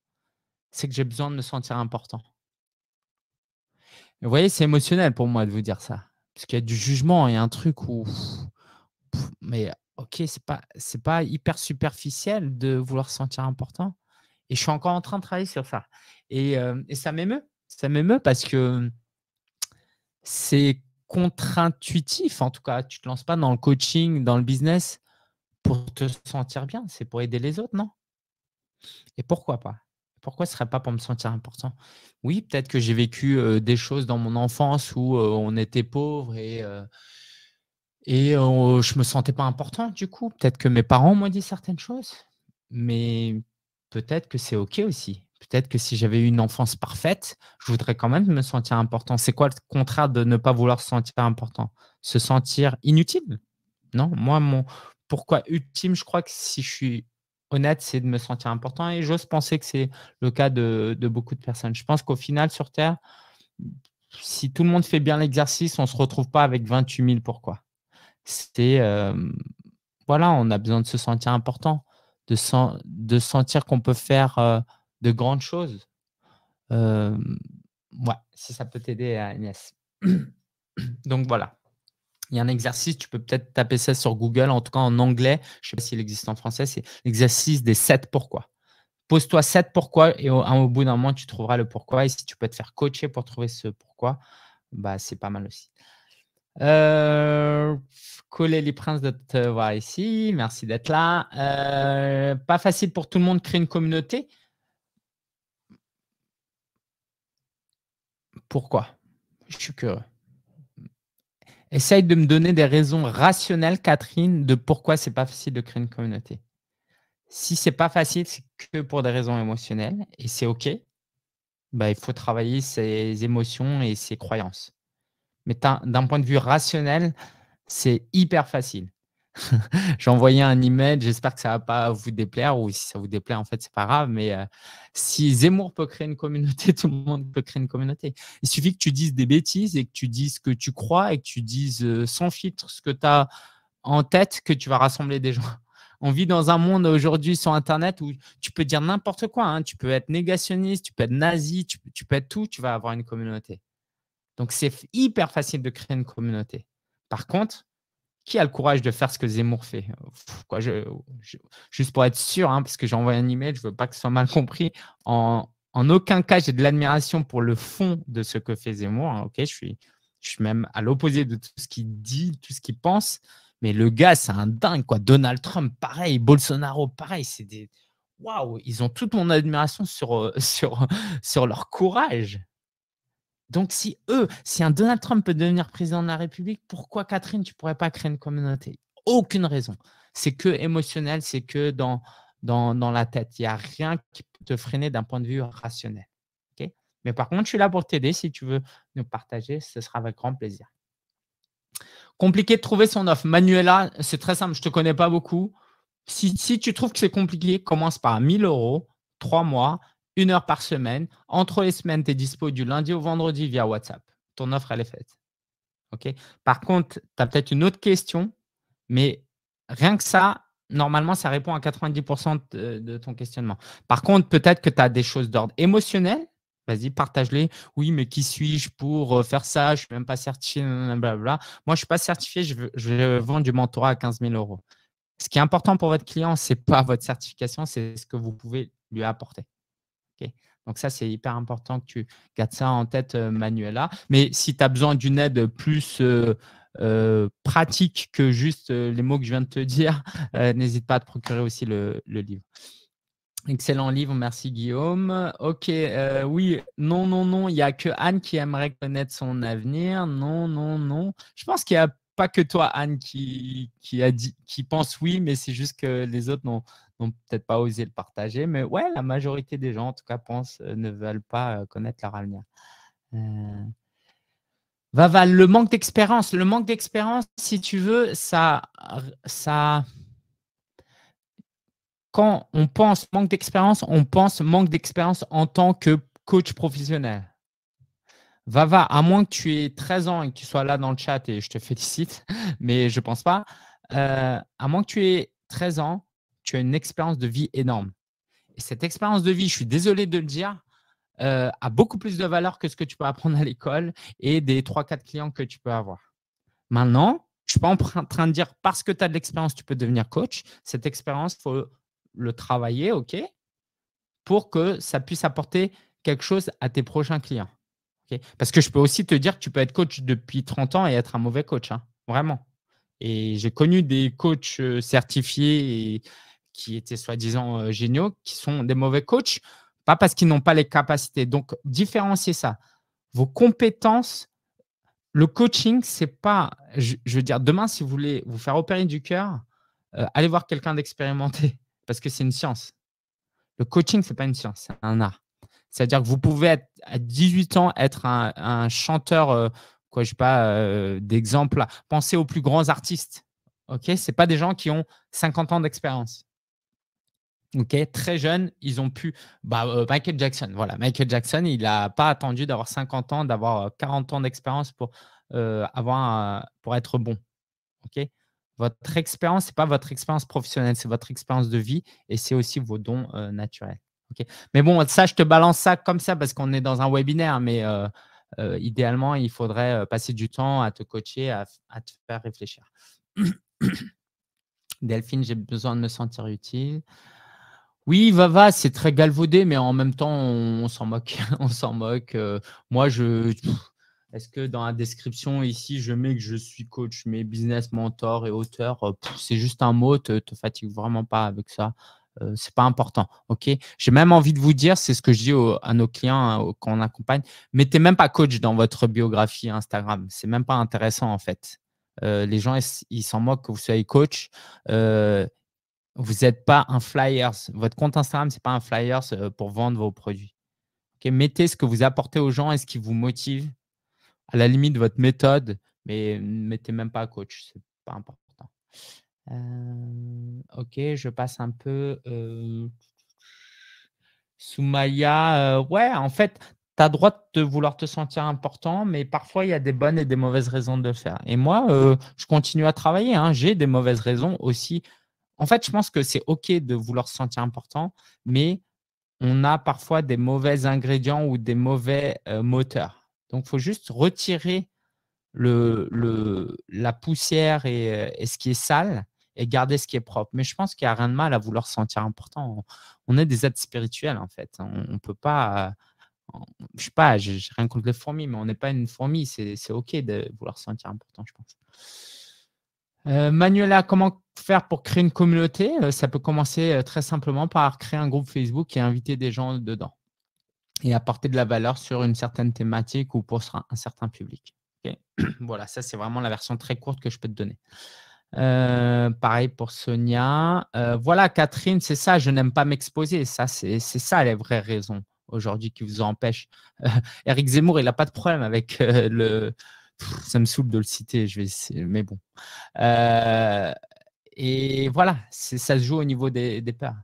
Speaker 1: c'est que j'ai besoin de me sentir important. vous voyez, c'est émotionnel pour moi de vous dire ça. Parce qu'il y a du jugement, il y a un truc où. mais ok, c'est pas, c'est pas hyper superficiel de vouloir se sentir important. Et je suis encore en train de travailler sur ça. Et ça m'émeut. Ça m'émeut parce que c'est contre-intuitif. En tout cas, tu ne te lances pas dans le coaching, dans le business pour te sentir bien, c'est pour aider les autres, non? Et pourquoi pas? Pourquoi ce serait pas pour me sentir important? Oui, peut-être que j'ai vécu des choses dans mon enfance où on était pauvre et, et je me sentais pas important du coup. Peut-être que mes parents m'ont dit certaines choses, mais peut-être que c'est OK aussi. Peut-être que si j'avais eu une enfance parfaite, je voudrais quand même me sentir important. C'est quoi le contraire de ne pas vouloir se sentir important? Se sentir inutile? Non, moi, mon, pourquoi ultime, je crois que si je suis honnête, c'est de me sentir important et j'ose penser que c'est le cas de, beaucoup de personnes. Je pense qu'au final, sur Terre, si tout le monde fait bien l'exercice, on ne se retrouve pas avec 28 000 pourquoi. C'est, voilà, on a besoin de se sentir important, de, de sentir qu'on peut faire de grandes choses. ouais, si ça peut t'aider, Agnès. Donc voilà il y a un exercice, tu peux peut-être taper ça sur Google, en tout cas en anglais, je ne sais pas s'il existe en français, c'est l'exercice des 7 pourquoi. Pose-toi 7 pourquoi et au, bout d'un moment, tu trouveras le pourquoi. Et si tu peux te faire coacher pour trouver ce pourquoi, bah, c'est pas mal aussi. Euh, coller les princes de te voir ici. Merci d'être là. Euh, pas facile pour tout le monde de créer une communauté. Pourquoi Je suis curieux. Essaye de me donner des raisons rationnelles, Catherine, de pourquoi c'est pas facile de créer une communauté. Si c'est pas facile, c'est que pour des raisons émotionnelles et c'est OK. Bah, il faut travailler ses émotions et ses croyances. Mais d'un point de vue rationnel, c'est hyper facile. J'ai envoyé un email, j'espère que ça ne va pas vous déplaire, ou si ça vous déplaît, en fait, c'est pas grave, mais euh, si Zemmour peut créer une communauté, tout le monde peut créer une communauté. Il suffit que tu dises des bêtises et que tu dises ce que tu crois et que tu dises euh, sans filtre ce que tu as en tête que tu vas rassembler des gens. On vit dans un monde aujourd'hui sur Internet où tu peux dire n'importe quoi. Hein. Tu peux être négationniste, tu peux être nazi, tu, tu peux être tout, tu vas avoir une communauté. Donc, c'est hyper facile de créer une communauté. Par contre, qui a le courage de faire ce que Zemmour fait? Juste pour être sûr, hein, parce que j'ai envoyé un email, je ne veux pas que ce soit mal compris. En, aucun cas, j'ai de l'admiration pour le fond de ce que fait Zemmour. Hein, je suis, je suis même à l'opposé de tout ce qu'il dit, tout ce qu'il pense. Mais le gars, c'est un dingue. Quoi. Donald Trump, pareil. Bolsonaro, pareil. C'est des. Waouh, ils ont toute mon admiration sur, euh, sur, sur leur courage. Donc, si eux, si un Donald Trump peut devenir président de la République, pourquoi Catherine, tu ne pourrais pas créer une communauté? Aucune raison. C'est que émotionnel, c'est que dans, dans, dans, la tête. Il n'y a rien qui peut te freiner d'un point de vue rationnel. Mais par contre, je suis là pour t'aider. Si tu veux nous partager, ce sera avec grand plaisir. Compliqué de trouver son offre. Manuela, c'est très simple. Je ne te connais pas beaucoup. Si, si tu trouves que c'est compliqué, commence par 1000 euros, trois mois une heure par semaine. Entre les semaines, tu es dispo du lundi au vendredi via WhatsApp. Ton offre, elle est faite. Par contre, tu as peut-être une autre question, mais rien que ça, normalement, ça répond à 90% de, ton questionnement. Par contre, peut-être que tu as des choses d'ordre émotionnel. Vas-y, partage-les. Oui, mais qui suis-je pour euh, faire ça? Je ne suis même pas certifié. Moi, je ne suis pas certifié. Je, veux, je vends du mentorat à 15 000 euros. Ce qui est important pour votre client, ce n'est pas votre certification, c'est ce que vous pouvez lui apporter. Donc ça, c'est hyper important que tu gardes ça en tête, euh, Manuela. Mais si tu as besoin d'une aide plus euh, pratique que juste les mots que je viens de te dire, n'hésite pas à te procurer aussi le livre. Excellent livre, merci Guillaume. Ok, euh, oui, non, non, non, il n'y a que Anne qui aimerait connaître son avenir. Non, non, non. Je pense qu'il n'y a pas que toi, Anne, qui, qui pense oui, mais c'est juste que les autres n'ont peut-être pas osé le partager. Mais ouais, la majorité des gens, en tout cas, pensent, euh, ne veulent pas euh, connaître leur avenir. Vaval, le manque d'expérience. Le manque d'expérience, si tu veux, ça, ça, quand on pense manque d'expérience, on pense manque d'expérience en tant que coach professionnel. Vava, à moins que tu aies 13 ans et que tu sois là dans le chat et je te félicite, mais je ne pense pas, euh, à moins que tu aies 13 ans, tu as une expérience de vie énorme. Et cette expérience de vie, je suis désolé de le dire, euh, a beaucoup plus de valeur que ce que tu peux apprendre à l'école et des 3-4 clients que tu peux avoir. Maintenant, je ne suis pas en train de dire parce que tu as de l'expérience, tu peux devenir coach. Cette expérience, il faut le travailler, OK, pour que ça puisse apporter quelque chose à tes prochains clients. Parce que je peux aussi te dire que tu peux être coach depuis 30 ans et être un mauvais coach, hein, vraiment. Et j'ai connu des coachs euh, certifiés qui étaient soi-disant euh, géniaux, qui sont des mauvais coachs, pas parce qu'ils n'ont pas les capacités. Donc, différencier ça. Vos compétences, le coaching, c'est pas, je, veux dire, demain, si vous voulez vous faire opérer du cœur, euh, allez voir quelqu'un d'expérimenté parce que c'est une science. Le coaching, ce n'est pas une science, c'est un art. C'est-à-dire que vous pouvez être, à 18 ans être un, chanteur, euh, quoi, je sais pas, euh, d'exemple. Pensez aux plus grands artistes. Ok, c'est pas des gens qui ont 50 ans d'expérience. Très jeunes, ils ont pu. Bah, euh, Michael Jackson, voilà, Michael Jackson, il n'a pas attendu d'avoir 50 ans, d'avoir 40 ans d'expérience pour avoir pour être bon. Votre expérience, ce n'est pas votre expérience professionnelle, c'est votre expérience de vie et c'est aussi vos dons euh, naturels. mais bon, ça, je te balance ça comme ça parce qu'on est dans un webinaire, mais euh, euh, idéalement, il faudrait passer du temps à te coacher, à, te faire réfléchir. Delphine, j'ai besoin de me sentir utile. Oui, Vava, c'est très galvaudé, mais en même temps, on, s'en moque. on s'en moque. moi, je. Est-ce que dans la description ici, je mets que je suis coach, mais business mentor et auteur euh, C'est juste un mot, te, te fatigue vraiment pas avec ça. Euh, c'est pas important. Ok? J'ai même envie de vous dire, c'est ce que je dis à nos clients hein, quand on accompagne. Mettez même pas coach dans votre biographie Instagram. C'est même pas intéressant en fait. Euh, les gens ils s'en moquent que vous soyez coach. Euh, vous n'êtes pas un flyers. Votre compte Instagram c'est pas un flyers pour vendre vos produits. Mettez ce que vous apportez aux gens et ce qui vous motive à la limite votre méthode, mais ne mettez même pas coach, c'est pas important. Euh, ok, je passe un peu. Euh, Soumaya, euh, ouais, en fait, tu as droit de vouloir te sentir important, mais parfois il y a des bonnes et des mauvaises raisons de le faire. Et moi, je continue à travailler. Hein, J'ai des mauvaises raisons aussi. En fait, je pense que c'est OK de vouloir se sentir important, mais on a parfois des mauvais ingrédients ou des mauvais moteurs. Donc, il faut juste retirer la poussière et, ce qui est sale et garder ce qui est propre. Mais je pense qu'il n'y a rien de mal à vouloir se sentir important. On est des êtres spirituels, en fait. On ne peut pas. Je ne sais pas, j'ai rien contre les fourmis, mais on n'est pas une fourmi. C'est OK de vouloir se sentir important, je pense. Euh, Manuela, comment faire pour créer une communauté? Euh, Ça peut commencer euh, très simplement par créer un groupe Facebook et inviter des gens dedans et apporter de la valeur sur une certaine thématique ou pour un certain public. voilà, ça c'est vraiment la version très courte que je peux te donner. Pareil pour Sonia. Voilà, Catherine, c'est ça, je n'aime pas m'exposer. C'est ça les vraies raisons aujourd'hui qui vous empêchent. Eric Zemmour, il n'a pas de problème avec le. Ça me saoule de le citer, je vais, mais bon. et voilà, ça se joue au niveau des, peurs.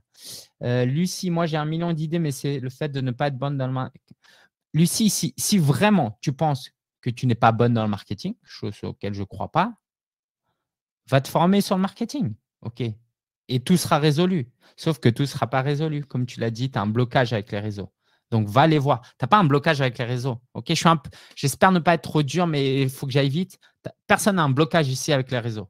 Speaker 1: Euh, Lucie, moi j'ai un million d'idées, mais c'est le fait de ne pas être bonne dans le marketing. Lucie, si, vraiment tu penses que tu n'es pas bonne dans le marketing, chose auquel je ne crois pas, va te former sur le marketing. OK? Et tout sera résolu. Sauf que tout ne sera pas résolu. Comme tu l'as dit, tu as un blocage avec les réseaux. Donc, va les voir. Tu n'as pas un blocage avec les réseaux. J'espère ne pas être trop dur, mais il faut que j'aille vite. Personne n'a un blocage ici avec les réseaux.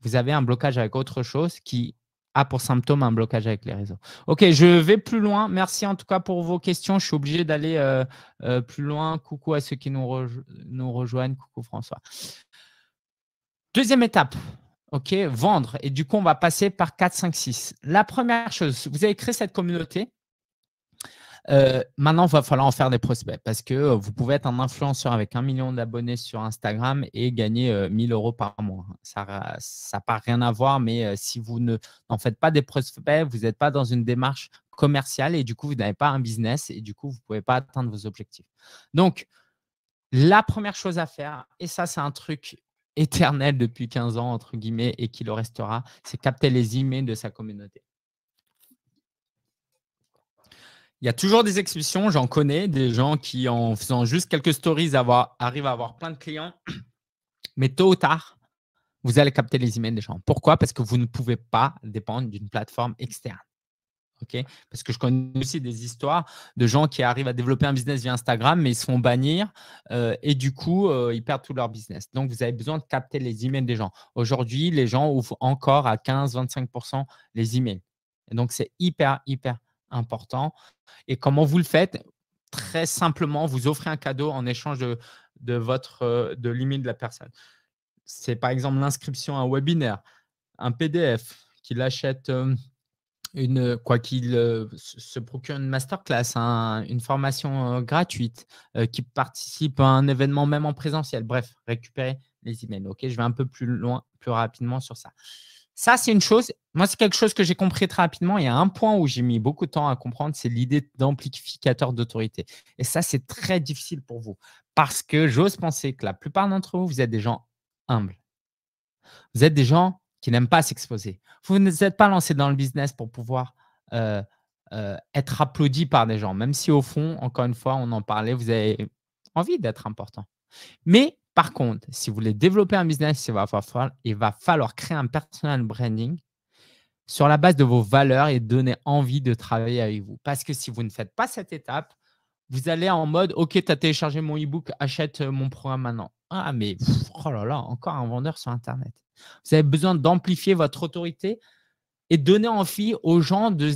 Speaker 1: Vous avez un blocage avec autre chose qui a pour symptôme un blocage avec les réseaux. Ok, je vais plus loin. Merci en tout cas pour vos questions. Je suis obligé d'aller euh, euh, plus loin. Coucou à ceux qui nous, nous rejoignent. Coucou François. Deuxième étape. OK, vendre. Et du coup, on va passer par 4, 5, 6. La première chose, vous avez créé cette communauté. Euh, maintenant, il va falloir en faire des prospects parce que euh, vous pouvez être un influenceur avec un million d'abonnés sur Instagram et gagner 1000 euh, euros par mois. Ça n'a pas rien à voir, mais si vous n'en faites pas des prospects, vous n'êtes pas dans une démarche commerciale et du coup, vous n'avez pas un business et du coup, vous ne pouvez pas atteindre vos objectifs. Donc, la première chose à faire, et ça, c'est un truc éternel depuis 15 ans, entre guillemets, et qui le restera, c'est capter les emails de sa communauté. Il y a toujours des exceptions, j'en connais, des gens qui, en faisant juste quelques stories, arrivent à avoir plein de clients. Mais tôt ou tard, vous allez capter les emails des gens. Pourquoi? Parce que vous ne pouvez pas dépendre d'une plateforme externe. Parce que je connais aussi des histoires de gens qui arrivent à développer un business via Instagram, mais ils se font bannir euh, et du coup, euh, ils perdent tout leur business. Donc, vous avez besoin de capter les emails des gens. Aujourd'hui, les gens ouvrent encore à 15-25% les emails. Donc, c'est hyper, hyper important. Et comment vous le faites? Très simplement, vous offrez un cadeau en échange de, de votre euh, de l'email de la personne. C'est par exemple l'inscription à un webinaire, un PDF qu'il achète une, quoi qu'il euh, se procure une masterclass, une formation euh, gratuite, euh, qui participe à un événement même en présentiel. Bref, récupérer les emails. Je vais un peu plus loin, plus rapidement sur ça. Ça, c'est une chose. Moi, c'est quelque chose que j'ai compris très rapidement. Il y a un point où j'ai mis beaucoup de temps à comprendre, c'est l'idée d'amplificateur d'autorité. Et ça, c'est très difficile pour vous parce que j'ose penser que la plupart d'entre vous, vous êtes des gens humbles. Vous êtes des gens qui n'aiment pas s'exposer. Vous ne êtes pas lancé dans le business pour pouvoir euh, euh, être applaudi par des gens, même si au fond, encore une fois, on en parlait, vous avez envie d'être important. Mais par contre, si vous voulez développer un business, il va falloir, créer un personal branding sur la base de vos valeurs et donner envie de travailler avec vous. Parce que si vous ne faites pas cette étape, vous allez en mode OK, tu as téléchargé mon e-book, achète euh, mon programme maintenant. Ah, mais oh là là, encore un vendeur sur Internet. Vous avez besoin d'amplifier votre autorité et donner envie aux gens de,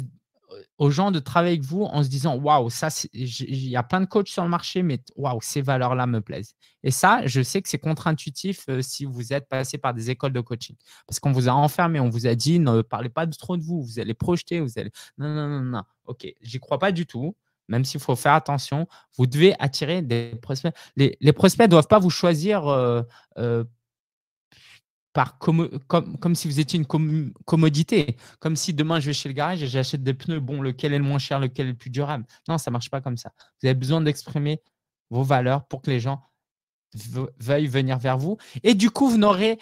Speaker 1: aux gens de travailler avec vous en se disant waouh, ça, il y a plein de coachs sur le marché, mais waouh, ces valeurs-là me plaisent. Et ça, je sais que c'est contre-intuitif euh, si vous êtes passé par des écoles de coaching. Parce qu'on vous a enfermé, on vous a dit ne parlez pas trop de vous, vous allez projeter, vous allez. Non, non, non, non. Ok, j'y crois pas du tout. Même s'il faut faire attention, vous devez attirer des prospects. Les, prospects ne doivent pas vous choisir euh, euh, comme, comme, si vous étiez une commodité. Comme si demain, je vais chez le garage et j'achète des pneus. Bon, lequel est le moins cher, lequel est le plus durable? Non, ça ne marche pas comme ça. Vous avez besoin d'exprimer vos valeurs pour que les gens veuillent venir vers vous. Et du coup, vous n'aurez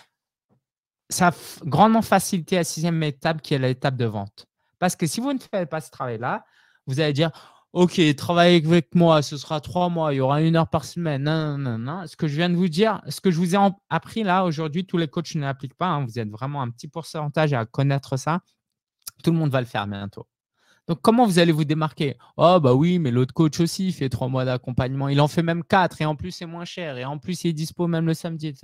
Speaker 1: ça grandement facilité la sixième étape qui est l'étape de vente. Parce que si vous ne faites pas ce travail-là, vous allez dire Ok, travaillez avec moi, ce sera trois mois, il y aura une heure par semaine. Non, non, non, Ce que je viens de vous dire, ce que je vous ai appris là aujourd'hui, tous les coachs ne l'appliquent pas. Hein. vous êtes vraiment un petit pourcentage à connaître ça. Tout le monde va le faire bientôt. Donc, comment vous allez vous démarquer? Oh, bah oui, mais l'autre coach aussi, fait trois mois d'accompagnement. Il en fait même quatre et en plus, c'est moins cher. Et en plus, il est dispo même le samedi.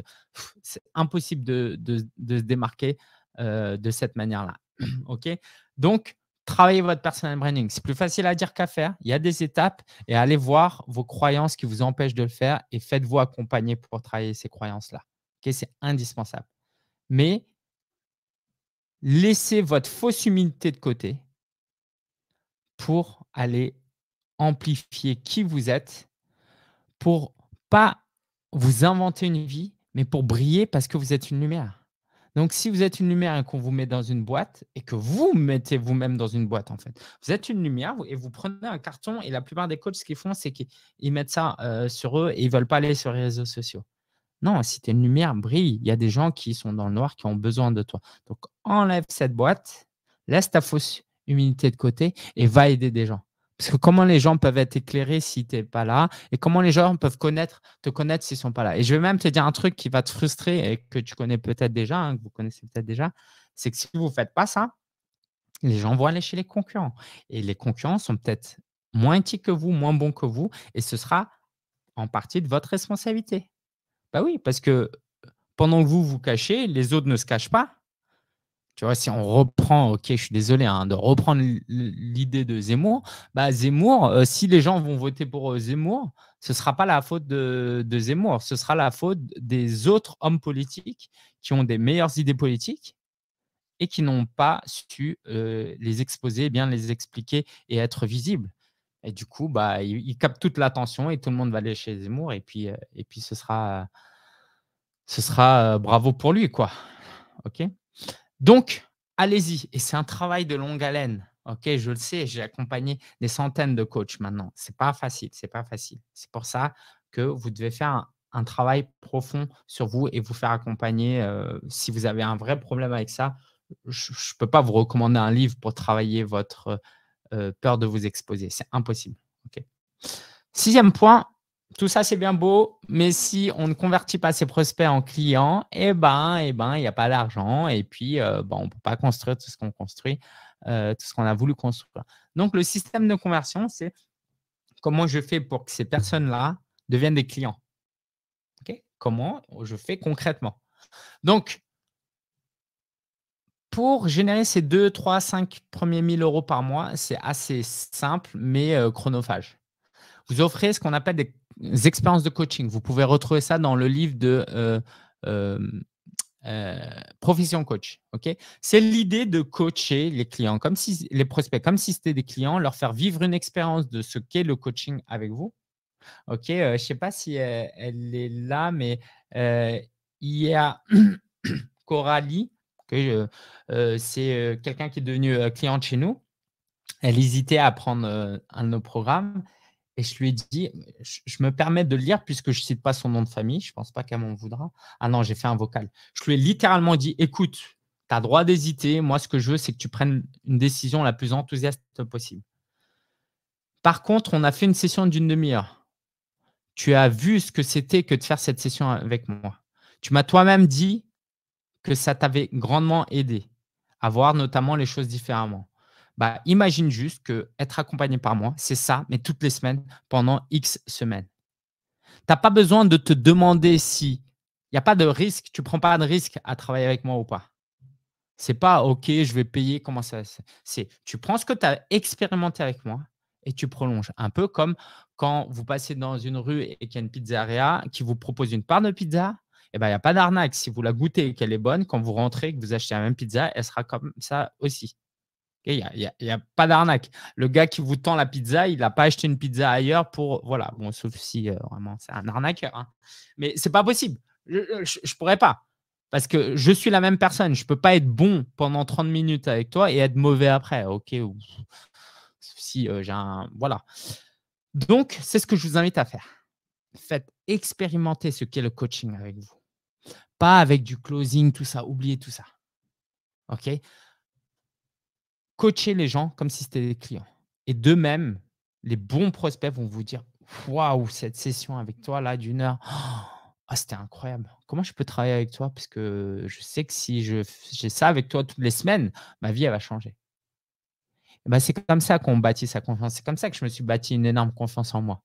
Speaker 1: C'est impossible de, se démarquer euh, de cette manière-là. OK? Donc, travaillez votre personal branding. C'est plus facile à dire qu'à faire. Il y a des étapes et allez voir vos croyances qui vous empêchent de le faire et faites-vous accompagner pour travailler ces croyances-là. c'est indispensable. Mais laissez votre fausse humilité de côté pour aller amplifier qui vous êtes, pour pas vous inventer une vie, mais pour briller parce que vous êtes une lumière. Donc, si vous êtes une lumière et qu'on vous met dans une boîte et que vous mettez vous-même dans une boîte, en fait, vous êtes une lumière et vous prenez un carton et la plupart des coachs, ce qu'ils font, c'est qu'ils mettent ça euh, sur eux et ils ne veulent pas aller sur les réseaux sociaux. Non, si tu es une lumière, brille. Il y a des gens qui sont dans le noir qui ont besoin de toi. Donc, enlève cette boîte, laisse ta fausse humilité de côté et va aider des gens. Parce que comment les gens peuvent être éclairés si tu n'es pas là et comment les gens peuvent te connaître s'ils ne sont pas là. Et je vais même te dire un truc qui va te frustrer et que tu connais peut-être déjà, hein, que vous connaissez peut-être déjà, c'est que si vous ne faites pas ça, les gens vont aller chez les concurrents. Et les concurrents sont peut-être moins éthique que vous, moins bon que vous, et ce sera en partie de votre responsabilité. Bah oui, parce que pendant que vous vous cachez, les autres ne se cachent pas. Tu vois, si on reprend, ok, je suis désolé hein, de reprendre l'idée de Zemmour, bah Zemmour, euh, si les gens vont voter pour euh, Zemmour, ce ne sera pas la faute de, Zemmour, ce sera la faute des autres hommes politiques qui ont des meilleures idées politiques et qui n'ont pas su euh, les exposer, bien les expliquer et être visibles. Et du coup, bah, il, capte toute l'attention et tout le monde va aller chez Zemmour et puis, et puis ce sera, ce sera bravo pour lui, quoi. Ok? Donc, allez-y. Et c'est un travail de longue haleine. Ok, je le sais, j'ai accompagné des centaines de coachs maintenant. C'est pas facile, c'est pas facile. C'est pour ça que vous devez faire un, travail profond sur vous et vous faire accompagner. Euh, si vous avez un vrai problème avec ça, je ne peux pas vous recommander un livre pour travailler votre euh, peur de vous exposer. C'est impossible. Sixième point, tout ça, c'est bien beau, mais si on ne convertit pas ses prospects en clients, eh ben, eh ben, il n'y a pas d'argent et puis euh, on ne peut pas construire tout ce qu'on construit, euh, tout ce qu'on a voulu construire. Donc, le système de conversion, c'est comment je fais pour que ces personnes-là deviennent des clients. comment je fais concrètement? Donc, pour générer ces 2, 3, 5 premiers 1000 euros par mois, c'est assez simple, mais euh, chronophage. Vous offrez ce qu'on appelle des expériences de coaching. Vous pouvez retrouver ça dans le livre de euh, euh, euh, Profession Coach. C'est l'idée de coacher les clients, comme si les prospects, comme si c'était des clients, leur faire vivre une expérience de ce qu'est le coaching avec vous. Ok, je ne sais pas si elle, est là, mais il y a Coralie, c'est quelqu'un qui est devenu cliente chez nous. Elle hésitait à prendre un de nos programmes et je lui ai dit, je, me permets de le lire puisque je ne cite pas son nom de famille, je ne pense pas qu'elle m'en voudra. Ah non, j'ai fait un vocal. Je lui ai littéralement dit, écoute, tu as droit d'hésiter. Moi, ce que je veux, c'est que tu prennes une décision la plus enthousiaste possible. Par contre, on a fait une session d'une demi-heure. Tu as vu ce que c'était que de faire cette session avec moi. Tu m'as toi-même dit que ça t'avait grandement aidé à voir notamment les choses différemment. Bah, imagine juste que être accompagné par moi, c'est ça, mais toutes les semaines pendant X semaines. Tu n'as pas besoin de te demander si il n'y a pas de risque, tu ne prends pas de risque à travailler avec moi ou pas. C'est pas OK, je vais payer, comment ça C'est tu prends ce que tu as expérimenté avec moi et tu prolonges. Un peu comme quand vous passez dans une rue et qu'il y a une pizzeria qui vous propose une part de pizza, eh ben, il n'y a pas d'arnaque. Si vous la goûtez et qu'elle est bonne, quand vous rentrez et que vous achetez la même pizza, elle sera comme ça aussi. Il n'y a, pas d'arnaque. Le gars qui vous tend la pizza, il n'a pas acheté une pizza ailleurs pour. Voilà, bon, sauf si euh, vraiment c'est un arnaqueur. Hein. Mais c'est pas possible. Je ne pourrais pas. Parce que je suis la même personne. Je ne peux pas être bon pendant 30 minutes avec toi et être mauvais après. OK Si euh, j'ai un. Voilà. Donc, c'est ce que je vous invite à faire. Faites expérimenter ce qu'est le coaching avec vous. Pas avec du closing, tout ça. Oubliez tout ça. OK? Coacher les gens comme si c'était des clients. Et de même, les bons prospects vont vous dire Waouh, cette session avec toi là d'une heure, ah, c'était incroyable. Comment je peux travailler avec toi? Parce que je sais que si j'ai ça avec toi toutes les semaines, ma vie elle va changer. Ben, c'est comme ça qu'on bâtit sa confiance. C'est comme ça que je me suis bâti une énorme confiance en moi.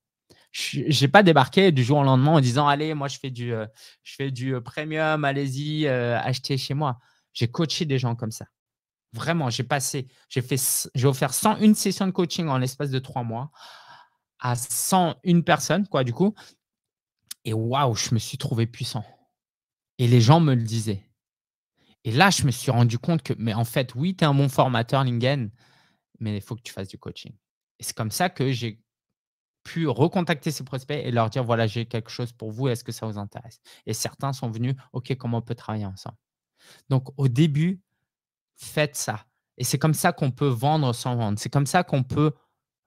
Speaker 1: Je n'ai pas débarqué du jour au lendemain en disant Allez, moi je fais du, euh, je fais euh, premium, allez-y, euh, achetez chez moi. J'ai coaché des gens comme ça. Vraiment, j'ai passé, j'ai fait, j'ai offert 101 sessions de coaching en l'espace de trois mois à 101 personnes, quoi, du coup. Et waouh, je me suis trouvé puissant. Et les gens me le disaient. Et là, je me suis rendu compte que, mais en fait, oui, tu es un bon formateur, Lingen, mais il faut que tu fasses du coaching. Et c'est comme ça que j'ai pu recontacter ces prospects et leur dire voilà, j'ai quelque chose pour vous, est-ce que ça vous intéresse? Et certains sont venus ok, comment on peut travailler ensemble? Donc, au début, faites ça. Et c'est comme ça qu'on peut vendre sans vendre. C'est comme ça qu'on peut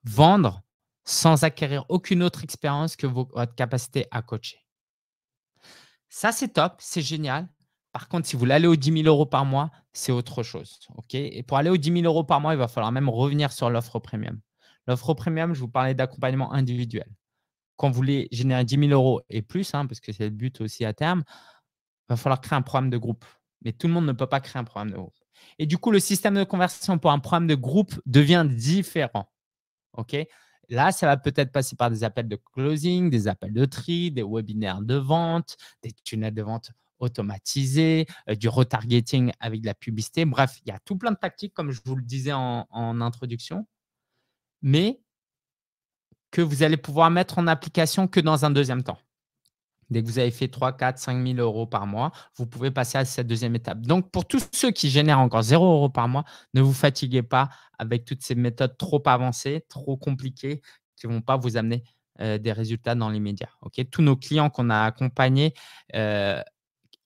Speaker 1: vendre sans acquérir aucune autre expérience que votre capacité à coacher. Ça, c'est top, c'est génial. Par contre, si vous voulez aller aux 10 000 euros par mois, c'est autre chose. et pour aller aux 10 000 euros par mois, il va falloir même revenir sur l'offre premium. L'offre premium, je vous parlais d'accompagnement individuel. Quand vous voulez générer 10 000 euros et plus, hein, parce que c'est le but aussi à terme, il va falloir créer un programme de groupe. Mais tout le monde ne peut pas créer un programme de groupe. Et du coup, le système de conversation pour un programme de groupe devient différent. Là, ça va peut-être passer par des appels de closing, des appels de tri, des webinaires de vente, des tunnels de vente automatisés, euh, du retargeting avec de la publicité. Bref, il y a tout plein de tactiques, comme je vous le disais en introduction, mais que vous allez pouvoir mettre en application que dans un deuxième temps. Dès que vous avez fait 3, 4, 5 000 euros par mois, vous pouvez passer à cette deuxième étape. Donc, pour tous ceux qui génèrent encore 0 euros par mois, ne vous fatiguez pas avec toutes ces méthodes trop avancées, trop compliquées, qui ne vont pas vous amener euh, des résultats dans l'immédiat. Tous nos clients qu'on a accompagnés euh,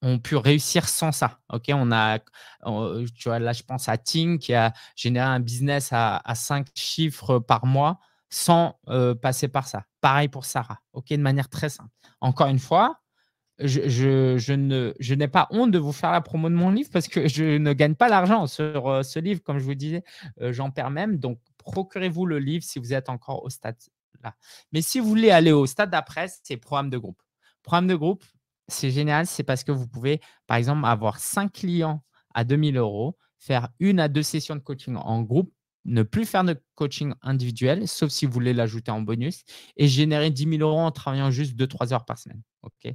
Speaker 1: ont pu réussir sans ça. On a, tu vois, là, je pense à Ting qui a généré un business à, à 5 chiffres par mois sans euh, passer par ça. Pareil pour Sarah, ok, de manière très simple. Encore une fois, je, n'ai pas honte de vous faire la promo de mon livre parce que je ne gagne pas l'argent sur euh, ce livre, comme je vous disais, euh, j'en perds même. Donc, procurez-vous le livre si vous êtes encore au stade là. Mais si vous voulez aller au stade d'après, c'est programme de groupe. Programme de groupe, c'est génial, c'est parce que vous pouvez, par exemple, avoir cinq clients à 2000 euros, faire une à deux sessions de coaching en groupe ne plus faire de coaching individuel, sauf si vous voulez l'ajouter en bonus, et générer 10 000 euros en travaillant juste 2-3 heures par semaine. Ok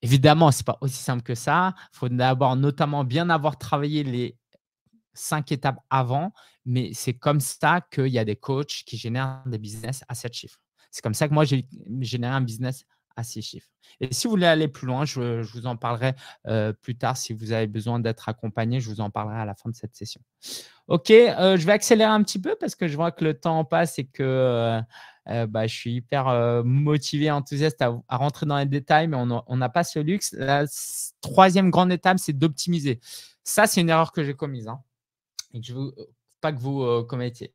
Speaker 1: Évidemment, ce n'est pas aussi simple que ça. Il faut d'abord notamment bien avoir travaillé les cinq étapes avant, mais c'est comme ça qu'il y a des coachs qui génèrent des business à 7 chiffres. C'est comme ça que moi, j'ai généré un business à six chiffres. Et si vous voulez aller plus loin, je, vous en parlerai euh, plus tard. Si vous avez besoin d'être accompagné, je vous en parlerai à la fin de cette session. OK, euh, je vais accélérer un petit peu parce que je vois que le temps passe et que euh, bah, je suis hyper motivé, enthousiaste à, rentrer dans les détails, mais on n'a pas ce luxe. La troisième grande étape, c'est d'optimiser. Ça, c'est une erreur que j'ai commise hein, et que je veux pas que vous commettiez.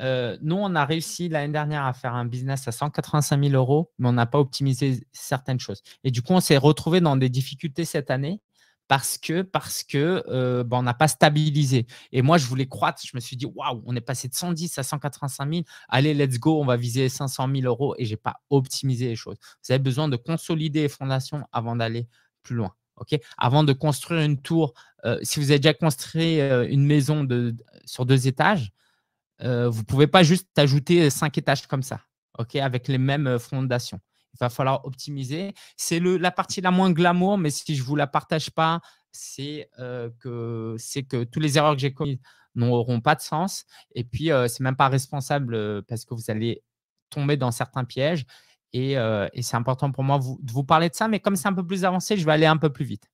Speaker 1: Euh, nous, on a réussi l'année dernière à faire un business à 185 000 euros, mais on n'a pas optimisé certaines choses. Et du coup, on s'est retrouvé dans des difficultés cette année parce que, euh, bah, on n'a pas stabilisé. Et moi, je voulais croître. Je me suis dit, waouh, on est passé de 110 à 185 000. Allez, let's go, on va viser 500 000 euros. Et je n'ai pas optimisé les choses. Vous avez besoin de consolider les fondations avant d'aller plus loin. avant de construire une tour, euh, si vous avez déjà construit une maison de, sur deux étages, euh, vous ne pouvez pas juste ajouter cinq étages comme ça, avec les mêmes euh, fondations. Il va falloir optimiser. C'est la partie la moins glamour, mais si je ne vous la partage pas, c'est euh, que, que tous les erreurs que j'ai commises n'auront pas de sens. Et puis, ce n'est même pas responsable parce que vous allez tomber dans certains pièges. Et, c'est important pour moi de vous parler de ça. Mais comme c'est un peu plus avancé, je vais aller un peu plus vite.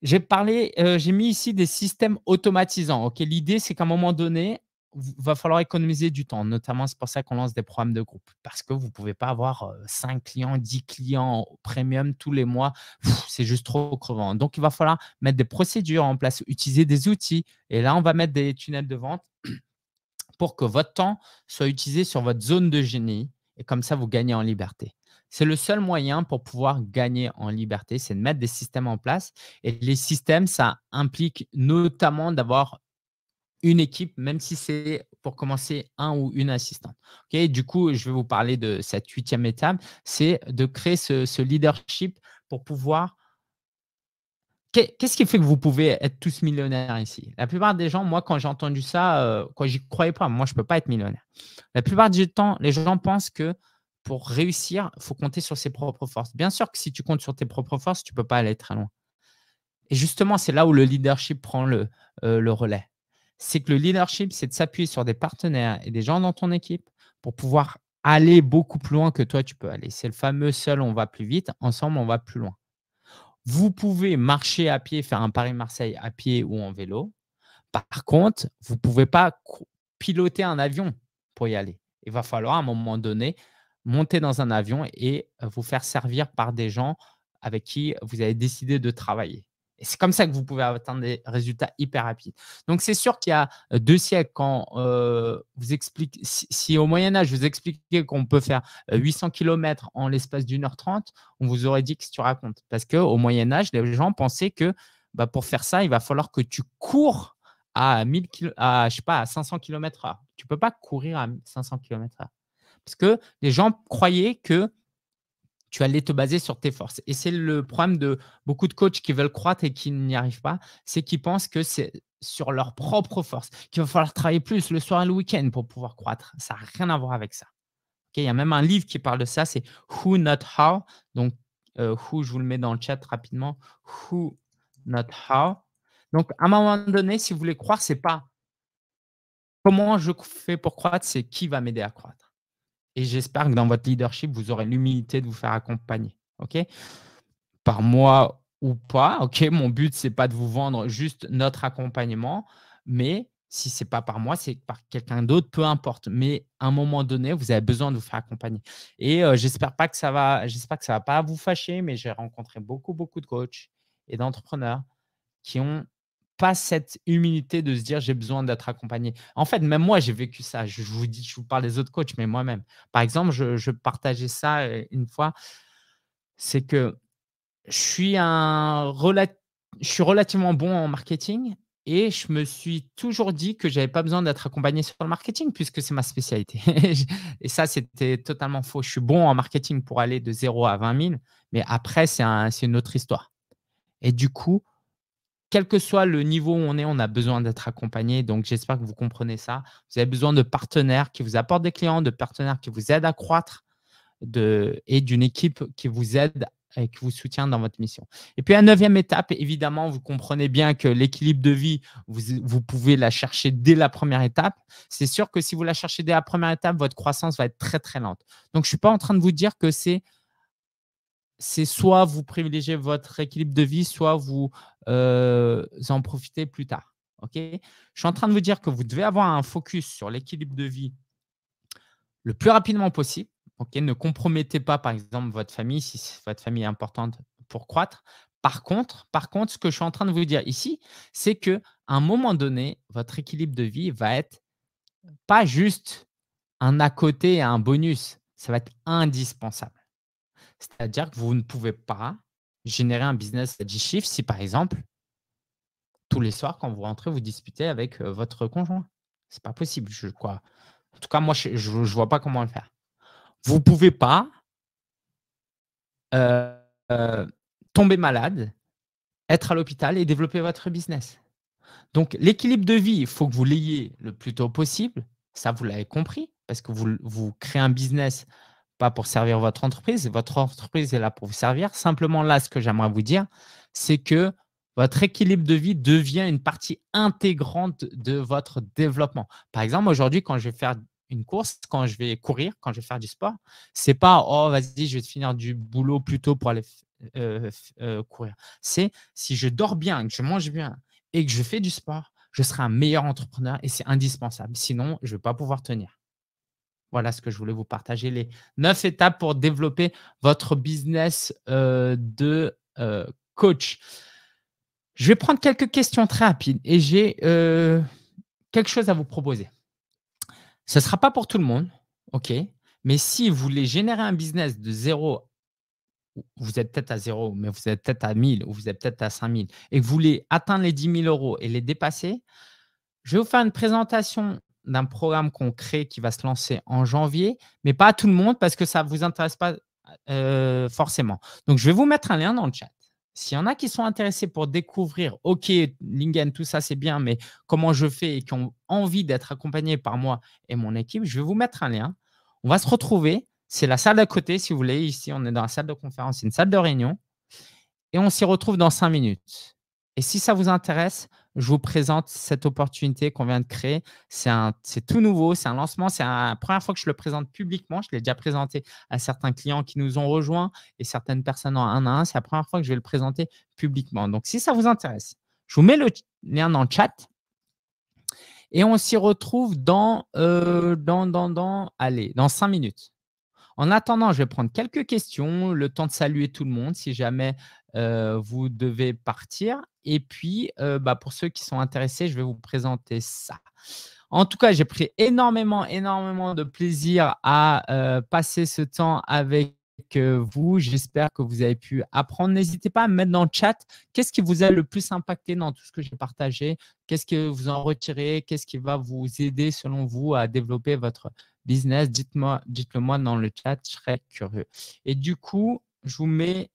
Speaker 1: j'ai parlé, j'ai mis ici des systèmes automatisants. L'idée c'est qu'à un moment donné, va falloir économiser du temps. Notamment, c'est pour ça qu'on lance des programmes de groupe. Parce que vous ne pouvez pas avoir 5 clients, 10 clients premium tous les mois. C'est juste trop crevant. Donc, il va falloir mettre des procédures en place, utiliser des outils. Et là, on va mettre des tunnels de vente pour que votre temps soit utilisé sur votre zone de génie. Et comme ça, vous gagnez en liberté. C'est le seul moyen pour pouvoir gagner en liberté, c'est de mettre des systèmes en place. Et les systèmes, ça implique notamment d'avoir une équipe, même si c'est pour commencer un ou une assistante. du coup, je vais vous parler de cette huitième étape, c'est de créer ce, leadership pour pouvoir… Qu'est-ce qui fait que vous pouvez être tous millionnaires ici? La plupart des gens, moi, quand j'ai entendu ça, euh, quoi, j'y croyais pas. Moi, je ne peux pas être millionnaire. La plupart du temps, les gens pensent que pour réussir, il faut compter sur ses propres forces. Bien sûr que si tu comptes sur tes propres forces, tu ne peux pas aller très loin. Et justement, c'est là où le leadership prend le, euh, le relais c'est que le leadership, c'est de s'appuyer sur des partenaires et des gens dans ton équipe pour pouvoir aller beaucoup plus loin que toi, tu peux aller. C'est le fameux seul, on va plus vite, ensemble, on va plus loin. Vous pouvez marcher à pied, faire un Paris-Marseille à pied ou en vélo. Par contre, vous ne pouvez pas piloter un avion pour y aller. Il va falloir à un moment donné monter dans un avion et vous faire servir par des gens avec qui vous avez décidé de travailler. Et c'est comme ça que vous pouvez atteindre des résultats hyper rapides. Donc, c'est sûr qu'il y a euh, deux siècles, quand euh, vous expliquez, si, au Moyen-Âge, vous expliquez qu'on peut faire 800 euh, km en l'espace d'une heure trente, on vous aurait dit que tu racontes. Parce qu'au Moyen-Âge, les gens pensaient que bah, pour faire ça, il va falloir que tu cours à, 1000 à, je sais pas, à 500 km/h. Tu ne peux pas courir à 500 km/h. Parce que les gens croyaient que tu allais te baser sur tes forces. Et c'est le problème de beaucoup de coachs qui veulent croître et qui n'y arrivent pas, c'est qu'ils pensent que c'est sur leur propre force, qu'il va falloir travailler plus le soir et le week-end pour pouvoir croître. Ça n'a rien à voir avec ça. il y a même un livre qui parle de ça, c'est Who Not How. Donc, euh, Who, je vous le mets dans le chat rapidement. Who Not How. Donc, à un moment donné, si vous voulez croire, c'est pas comment je fais pour croître, c'est qui va m'aider à croître. Et j'espère que dans votre leadership, vous aurez l'humilité de vous faire accompagner. Par moi ou pas. OK? Mon but, ce n'est pas de vous vendre juste notre accompagnement, mais si ce n'est pas par moi, c'est par quelqu'un d'autre, peu importe. Mais à un moment donné, vous avez besoin de vous faire accompagner. Et euh, j'espère pas que ça va, j'espère que ça va pas vous fâcher, mais j'ai rencontré beaucoup, beaucoup de coachs et d'entrepreneurs qui ont pas cette humilité de se dire j'ai besoin d'être accompagné. En fait, même moi, j'ai vécu ça. Je, vous dis, je vous parle des autres coachs, mais moi-même. Par exemple, je, partageais ça euh, une fois. C'est que je suis, un je suis relativement bon en marketing et je me suis toujours dit que je n'avais pas besoin d'être accompagné sur le marketing puisque c'est ma spécialité. et ça, c'était totalement faux. Je suis bon en marketing pour aller de 0 à 20 000, mais après, c'est une autre histoire. Et du coup, quel que soit le niveau où on est, on a besoin d'être accompagné. Donc, j'espère que vous comprenez ça. Vous avez besoin de partenaires qui vous apportent des clients, de partenaires qui vous aident à croître et d'une équipe qui vous aide et qui vous soutient dans votre mission. Et puis, la neuvième étape, évidemment, vous comprenez bien que l'équilibre de vie, vous, vous, pouvez la chercher dès la première étape. C'est sûr que si vous la cherchez dès la première étape, votre croissance va être très, très lente. Donc, je ne suis pas en train de vous dire que c'est c'est soit vous privilégiez votre équilibre de vie, soit vous euh, en profitez plus tard. Je suis en train de vous dire que vous devez avoir un focus sur l'équilibre de vie le plus rapidement possible. Ne compromettez pas, par exemple, votre famille si votre famille est importante pour croître. Par contre, par contre, ce que je suis en train de vous dire ici, c'est que à un moment donné, votre équilibre de vie va être pas juste un à côté et un bonus, ça va être indispensable. C'est-à-dire que vous ne pouvez pas générer un business à 10 chiffres si, par exemple, tous les soirs, quand vous rentrez, vous disputez avec votre conjoint. Ce n'est pas possible. En tout cas, moi, je ne vois pas comment le faire. Vous ne pouvez pas tomber malade, être à l'hôpital et développer votre business. Donc, l'équilibre de vie, il faut que vous l'ayez le plus tôt possible. Ça, vous l'avez compris, parce que vous créez un business pour servir votre entreprise. Votre entreprise est là pour vous servir. Simplement là, ce que j'aimerais vous dire, c'est que votre équilibre de vie devient une partie intégrante de votre développement. Par exemple, aujourd'hui, quand je vais faire une course, quand je vais courir, quand je vais faire du sport, c'est pas oh vas-y, je vais finir du boulot plus tôt pour aller euh, euh, courir. C'est si je dors bien, que je mange bien et que je fais du sport, je serai un meilleur entrepreneur et c'est indispensable. Sinon, je ne vais pas pouvoir tenir. Voilà ce que je voulais vous partager, les neuf étapes pour développer votre business euh, de euh, coach. Je vais prendre quelques questions très rapides et j'ai euh, quelque chose à vous proposer. Ce ne sera pas pour tout le monde, OK Mais si vous voulez générer un business de zéro, vous êtes peut-être à zéro, mais vous êtes peut-être à 1000 ou vous êtes peut-être à 5000 et que vous voulez atteindre les 10 000 euros et les dépasser, je vais vous faire une présentation d'un programme qu'on crée qui va se lancer en janvier, mais pas à tout le monde parce que ça ne vous intéresse pas euh, forcément. Donc, je vais vous mettre un lien dans le chat. S'il y en a qui sont intéressés pour découvrir, OK, Lingen, tout ça c'est bien, mais comment je fais et qui ont envie d'être accompagnés par moi et mon équipe, je vais vous mettre un lien. On va se retrouver. C'est la salle d'à côté, si vous voulez. Ici, on est dans la salle de conférence, c'est une salle de réunion. Et on s'y retrouve dans cinq minutes. Et si ça vous intéresse, je vous présente cette opportunité qu'on vient de créer. C'est tout nouveau, c'est un lancement, c'est la première fois que je le présente publiquement. Je l'ai déjà présenté à certains clients qui nous ont rejoints et certaines personnes en un à un. C'est la première fois que je vais le présenter publiquement. Donc, si ça vous intéresse, je vous mets le lien dans le chat. Et on s'y retrouve dans, euh, dans, dans, dans, allez, dans cinq minutes. En attendant, je vais prendre quelques questions, le temps de saluer tout le monde si jamais euh, vous devez partir. Et puis, euh, bah, pour ceux qui sont intéressés, je vais vous présenter ça. En tout cas, j'ai pris énormément, énormément de plaisir à euh, passer ce temps avec vous. J'espère que vous avez pu apprendre. N'hésitez pas à me mettre dans le chat qu'est-ce qui vous a le plus impacté dans tout ce que j'ai partagé? Qu'est-ce que vous en retirez? Qu'est-ce qui va vous aider selon vous à développer votre business Dites-moi, dites-le moi dans le chat, je serais curieux. Et du coup, je vous mets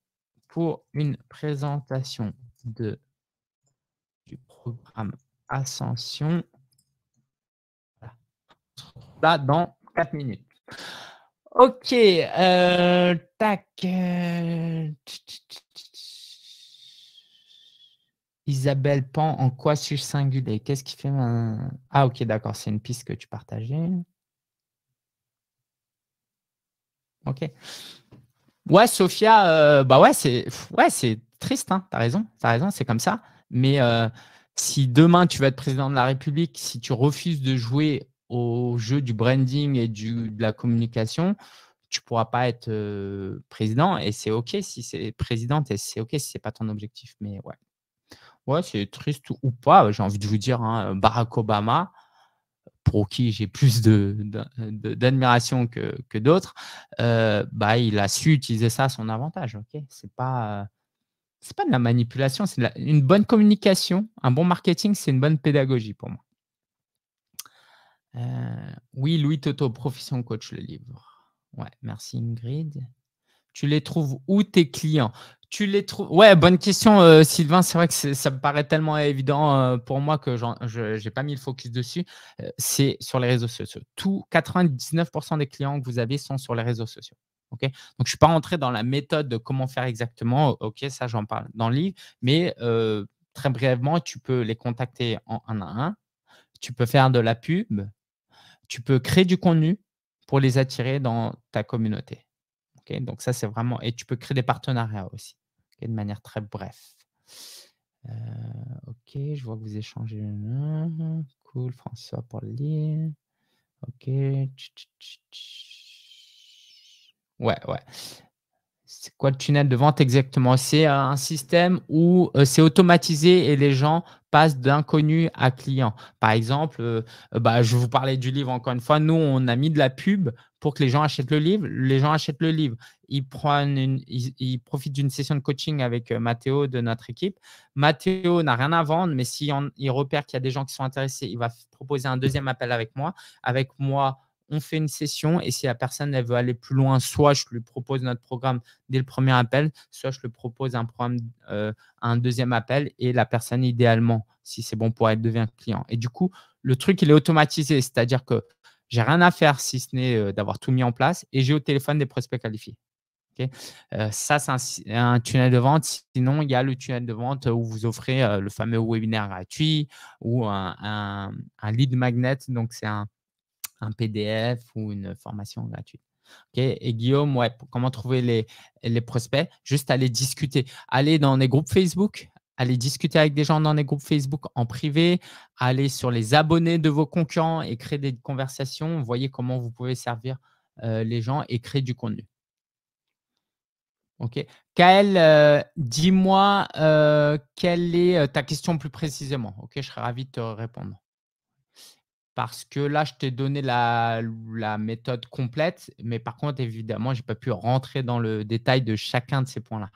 Speaker 1: pour une présentation de, du programme Ascension. Là, dans 4 minutes. Ok, euh, tac. Euh, Isabelle Pan, en quoi suis-je singulier? Qu'est-ce qui fait un... Ah ok, d'accord, c'est une piste que tu partageais. Ok. Ouais, Sophia, euh, bah ouais, c'est ouais, triste, hein, as raison, as raison, c'est comme ça. Mais euh, si demain tu vas être président de la République, si tu refuses de jouer au jeu du branding et du, de la communication, tu pourras pas être euh, président et c'est ok si c'est présidente et c'est ok si c'est pas ton objectif. Mais ouais, ouais, c'est triste ou pas. J'ai envie de vous dire, hein, Barack Obama, pour qui j'ai plus d'admiration que, que d'autres, euh, bah, il a su utiliser ça à son avantage. Ok, c'est pas pas de la manipulation, c'est une bonne communication, un bon marketing, c'est une bonne pédagogie pour moi. Euh, oui, Louis Toto, profession coach, le livre. Ouais, merci Ingrid. Tu les trouves où tes clients? Tu les trouves. Ouais, bonne question, euh, Sylvain. C'est vrai que ça me paraît tellement évident euh, pour moi que je n'ai pas mis le focus dessus. Euh, c'est sur les réseaux sociaux. Tout 99% des clients que vous avez sont sur les réseaux sociaux. Donc, je ne suis pas rentré dans la méthode de comment faire exactement. Ok, ça, j'en parle dans le livre. Mais très brièvement, tu peux les contacter en un à un. Tu peux faire de la pub. Tu peux créer du contenu pour les attirer dans ta communauté. Donc ça, c'est vraiment… Et tu peux créer des partenariats aussi, de manière très bref. Euh, ok, je vois que vous échangez. Cool, François pour le lire. Ok. Ouais, ouais. C'est quoi le tunnel de vente exactement? C'est un système où euh, c'est automatisé et les gens passent d'inconnu à client. Par exemple, euh, bah, je vous parlais du livre encore une fois. Nous, on a mis de la pub pour que les gens achètent le livre. Les gens achètent le livre. Ils, prennent profitent d'une session de coaching avec euh, Mathéo de notre équipe. Mathéo n'a rien à vendre, mais s'il il repère qu'il y a des gens qui sont intéressés, il va proposer un deuxième appel avec moi. Avec moi, on fait une session et si la personne veut aller plus loin, soit je lui propose notre programme dès le premier appel, soit je lui propose un programme, euh, un deuxième appel et la personne idéalement, si c'est bon pour elle, devient client. Et du coup, le truc il est automatisé, c'est-à-dire que j'ai rien à faire si ce n'est d'avoir tout mis en place et j'ai au téléphone des prospects qualifiés. Euh, ça, c'est un, tunnel de vente. Sinon, il y a le tunnel de vente où vous offrez le fameux webinaire gratuit ou un lead magnet. Donc, c'est un, PDF ou une formation gratuite. Et Guillaume, ouais, comment trouver les, les prospects? Juste aller discuter. Aller dans les groupes Facebook, aller discuter avec des gens dans des groupes Facebook en privé, aller sur les abonnés de vos concurrents et créer des conversations. Voyez comment vous pouvez servir euh, les gens et créer du contenu. Ok. Kael, euh, dis-moi euh, quelle est ta question plus précisément? Ok, je serais ravi de te répondre parce que là, je t'ai donné la, méthode complète, mais par contre, évidemment, je n'ai pas pu rentrer dans le détail de chacun de ces points-là.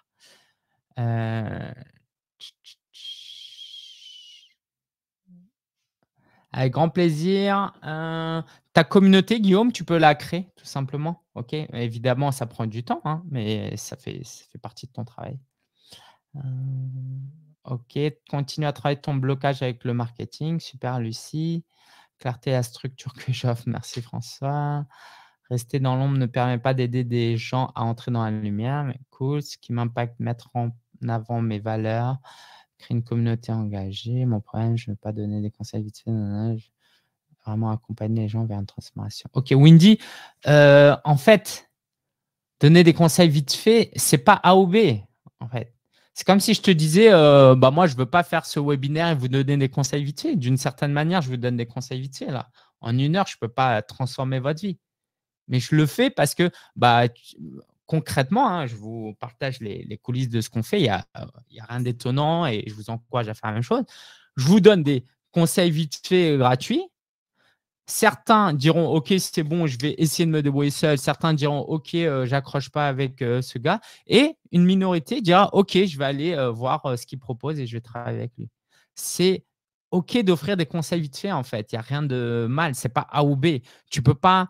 Speaker 1: Avec grand plaisir. Euh, ta communauté, Guillaume, tu peux la créer tout simplement. Ok, évidemment, ça prend du temps, hein, mais ça fait, partie de ton travail. Euh, ok, continue à travailler ton blocage avec le marketing. Super, Lucie. Clarté la structure que j'offre. Merci François. Rester dans l'ombre ne permet pas d'aider des gens à entrer dans la lumière. Cool. Ce qui m'impacte, mettre en avant mes valeurs, créer une communauté engagée. Mon problème, je ne veux pas donner des conseils vite fait. vraiment accompagner les gens vers une transformation. Ok, Windy, euh, en fait, donner des conseils vite fait, c'est pas A ou B. En fait, c'est comme si je te disais, euh, bah moi, je ne veux pas faire ce webinaire et vous donner des conseils vite fait. D'une certaine manière, je vous donne des conseils vite fait. Là. En une heure, je ne peux pas transformer votre vie. Mais je le fais parce que bah, concrètement, hein, je vous partage les, coulisses de ce qu'on fait. Il n'y a, rien d'étonnant et je vous encourage à faire la même chose. Je vous donne des conseils vite fait gratuits Certains diront OK, c'est bon, je vais essayer de me débrouiller seul. Certains diront OK, euh, j'accroche pas avec euh, ce gars. Et une minorité dira OK, je vais aller euh, voir ce qu'il propose et je vais travailler avec lui. C'est OK d'offrir des conseils vite fait en fait. Il n'y a rien de mal. C'est pas A ou B. Tu peux pas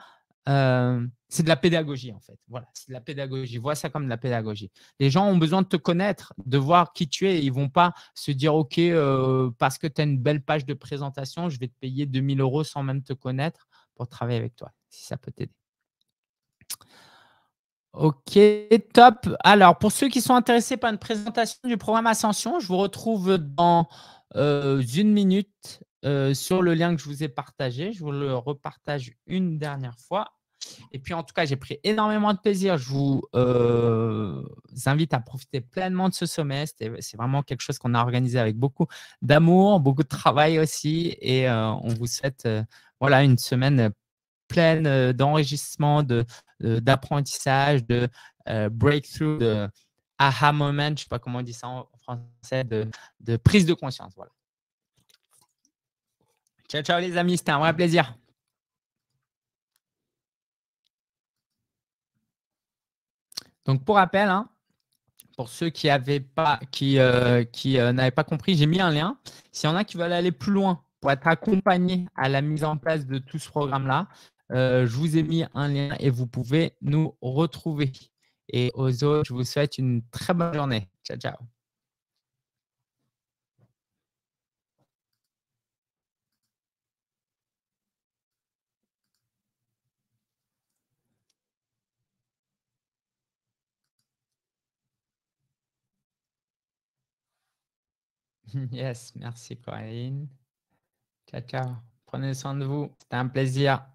Speaker 1: euh, c'est de la pédagogie en fait. Voilà, c'est de la pédagogie. Vois ça comme de la pédagogie. Les gens ont besoin de te connaître, de voir qui tu es. Ils vont pas se dire OK, euh, parce que tu as une belle page de présentation, je vais te payer 2000 euros sans même te connaître pour travailler avec toi, si ça peut t'aider. Ok, top. Alors, pour ceux qui sont intéressés par une présentation du programme Ascension, je vous retrouve dans euh, une minute euh, sur le lien que je vous ai partagé. Je vous le repartage une dernière fois. Et puis, en tout cas, j'ai pris énormément de plaisir. Je vous euh, invite à profiter pleinement de ce sommet. C'est vraiment quelque chose qu'on a organisé avec beaucoup d'amour, beaucoup de travail aussi. Et on vous souhaite voilà, une semaine pleine d'enregistrement, d'apprentissage, de, breakthrough, de aha moment, je ne sais pas comment on dit ça en français, de, prise de conscience. Ciao, ciao les amis, c'était un vrai plaisir. Donc pour rappel, hein, pour ceux qui qui, qui n'avaient pas compris, j'ai mis un lien. S'il y en a qui veulent aller plus loin pour être accompagnés à la mise en place de tout ce programme-là, euh, je vous ai mis un lien et vous pouvez nous retrouver. Et aux autres, je vous souhaite une très bonne journée. Ciao, ciao. Yes, merci Coraline. Ciao, ciao. Prenez soin de vous. C'était un plaisir.